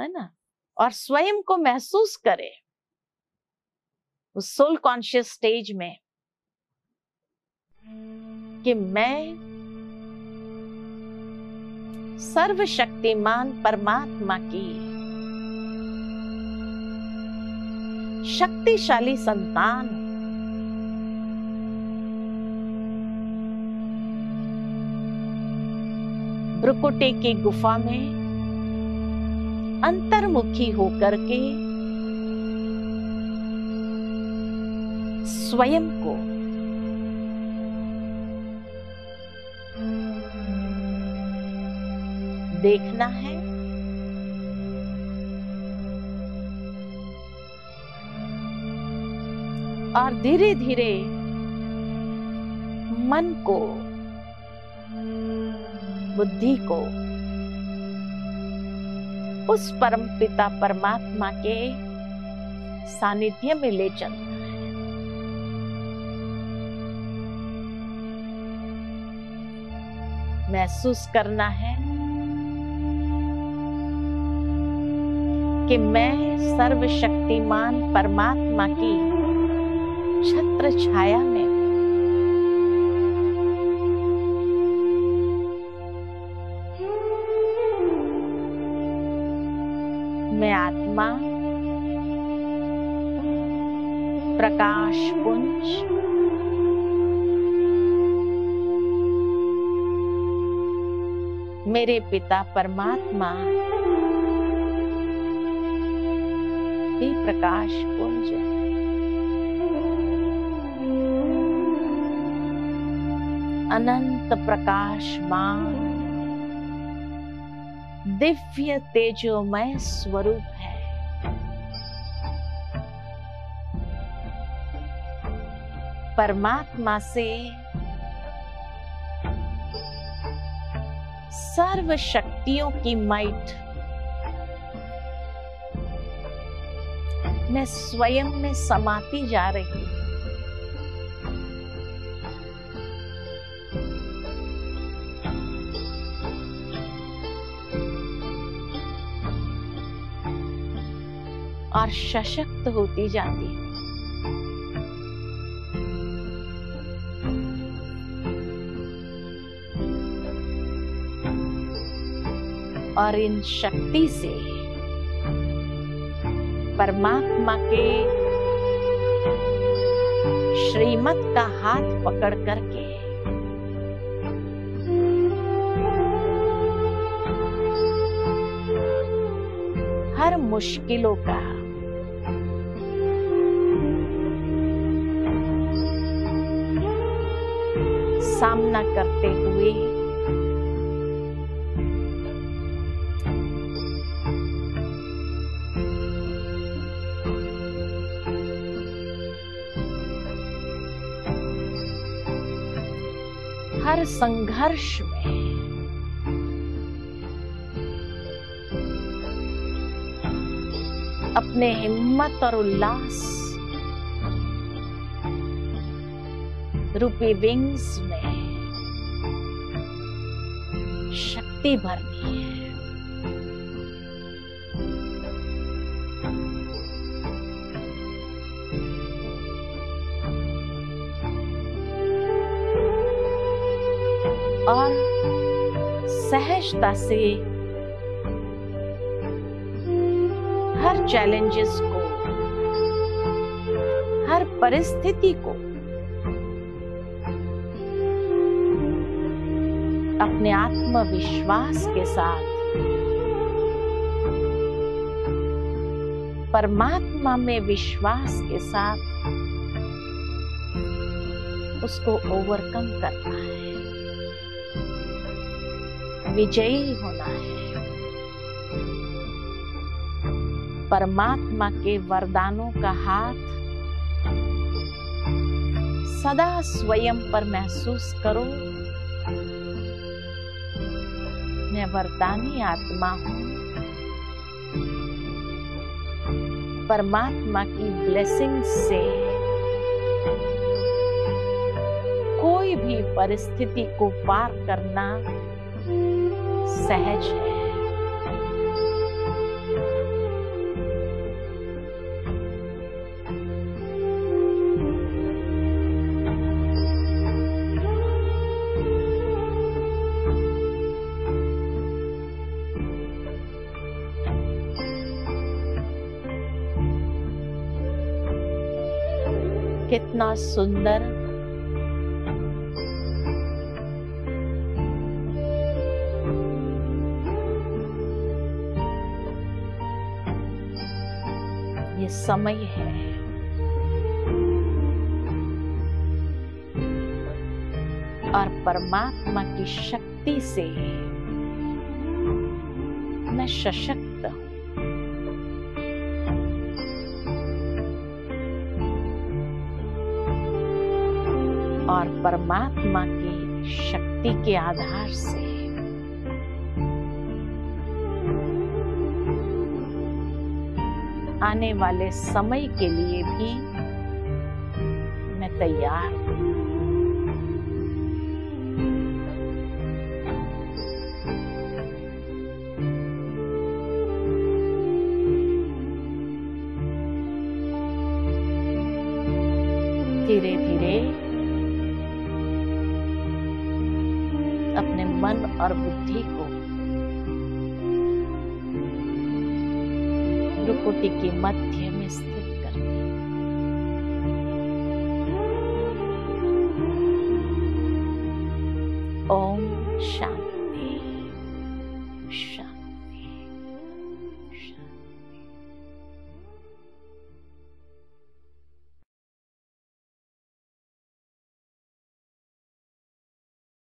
है ना? और स्वयं को महसूस करें। उस सोल कॉन्शियस स्टेज में कि मैं सर्वशक्तिमान परमात्मा की शक्तिशाली संतान ब्रुकुटे की गुफा में अंतर्मुखी होकर के स्वयं को देखना है। और धीरे धीरे मन को, बुद्धि को, उस परम पिता परमात्मा के सानिध्य में ले चलना। महसूस करना है कि मैं सर्वशक्तिमान परमात्मा की छत्र छाया में मैं आत्मा, प्रकाश, पुंज मेरे पिता परमात्मा। प्रकाश पुंज। अनंत प्रकाश प्रकाशमान। दिव्य तेजोमय स्वरूप है। परमात्मा से सर्व शक्तियों की माइट। मैं स्वयं में समाती जा रही हूँ। और सशक्त होती जाती हूँ। और इन शक्ति से परमात्मा के श्रीमत का हाथ पकड़ करके हर मुश्किलों का सामना करते हुए संघर्ष में। अपने हिम्मत और उल्लास रूपी विंग्स में शक्ति भरनी। सहजता से हर चैलेंजेस को, हर परिस्थिति को अपने आत्मविश्वास के साथ परमात्मा में विश्वास के साथ उसको ओवरकम करना है। विजयी होना है। परमात्मा के वरदानों का हाथ सदा स्वयं पर महसूस करो। मैं वरदानी आत्मा हूँ। परमात्मा की ब्लेसिंग से कोई भी परिस्थिति को पार करना सहज। है कितना सुंदर समय है। और परमात्मा की शक्ति से मैं सशक्त और परमात्मा की शक्ति के आधार से आने वाले समय के लिए भी मैं तैयार हूँ। भ्रुकुटी के मध्य में स्थित।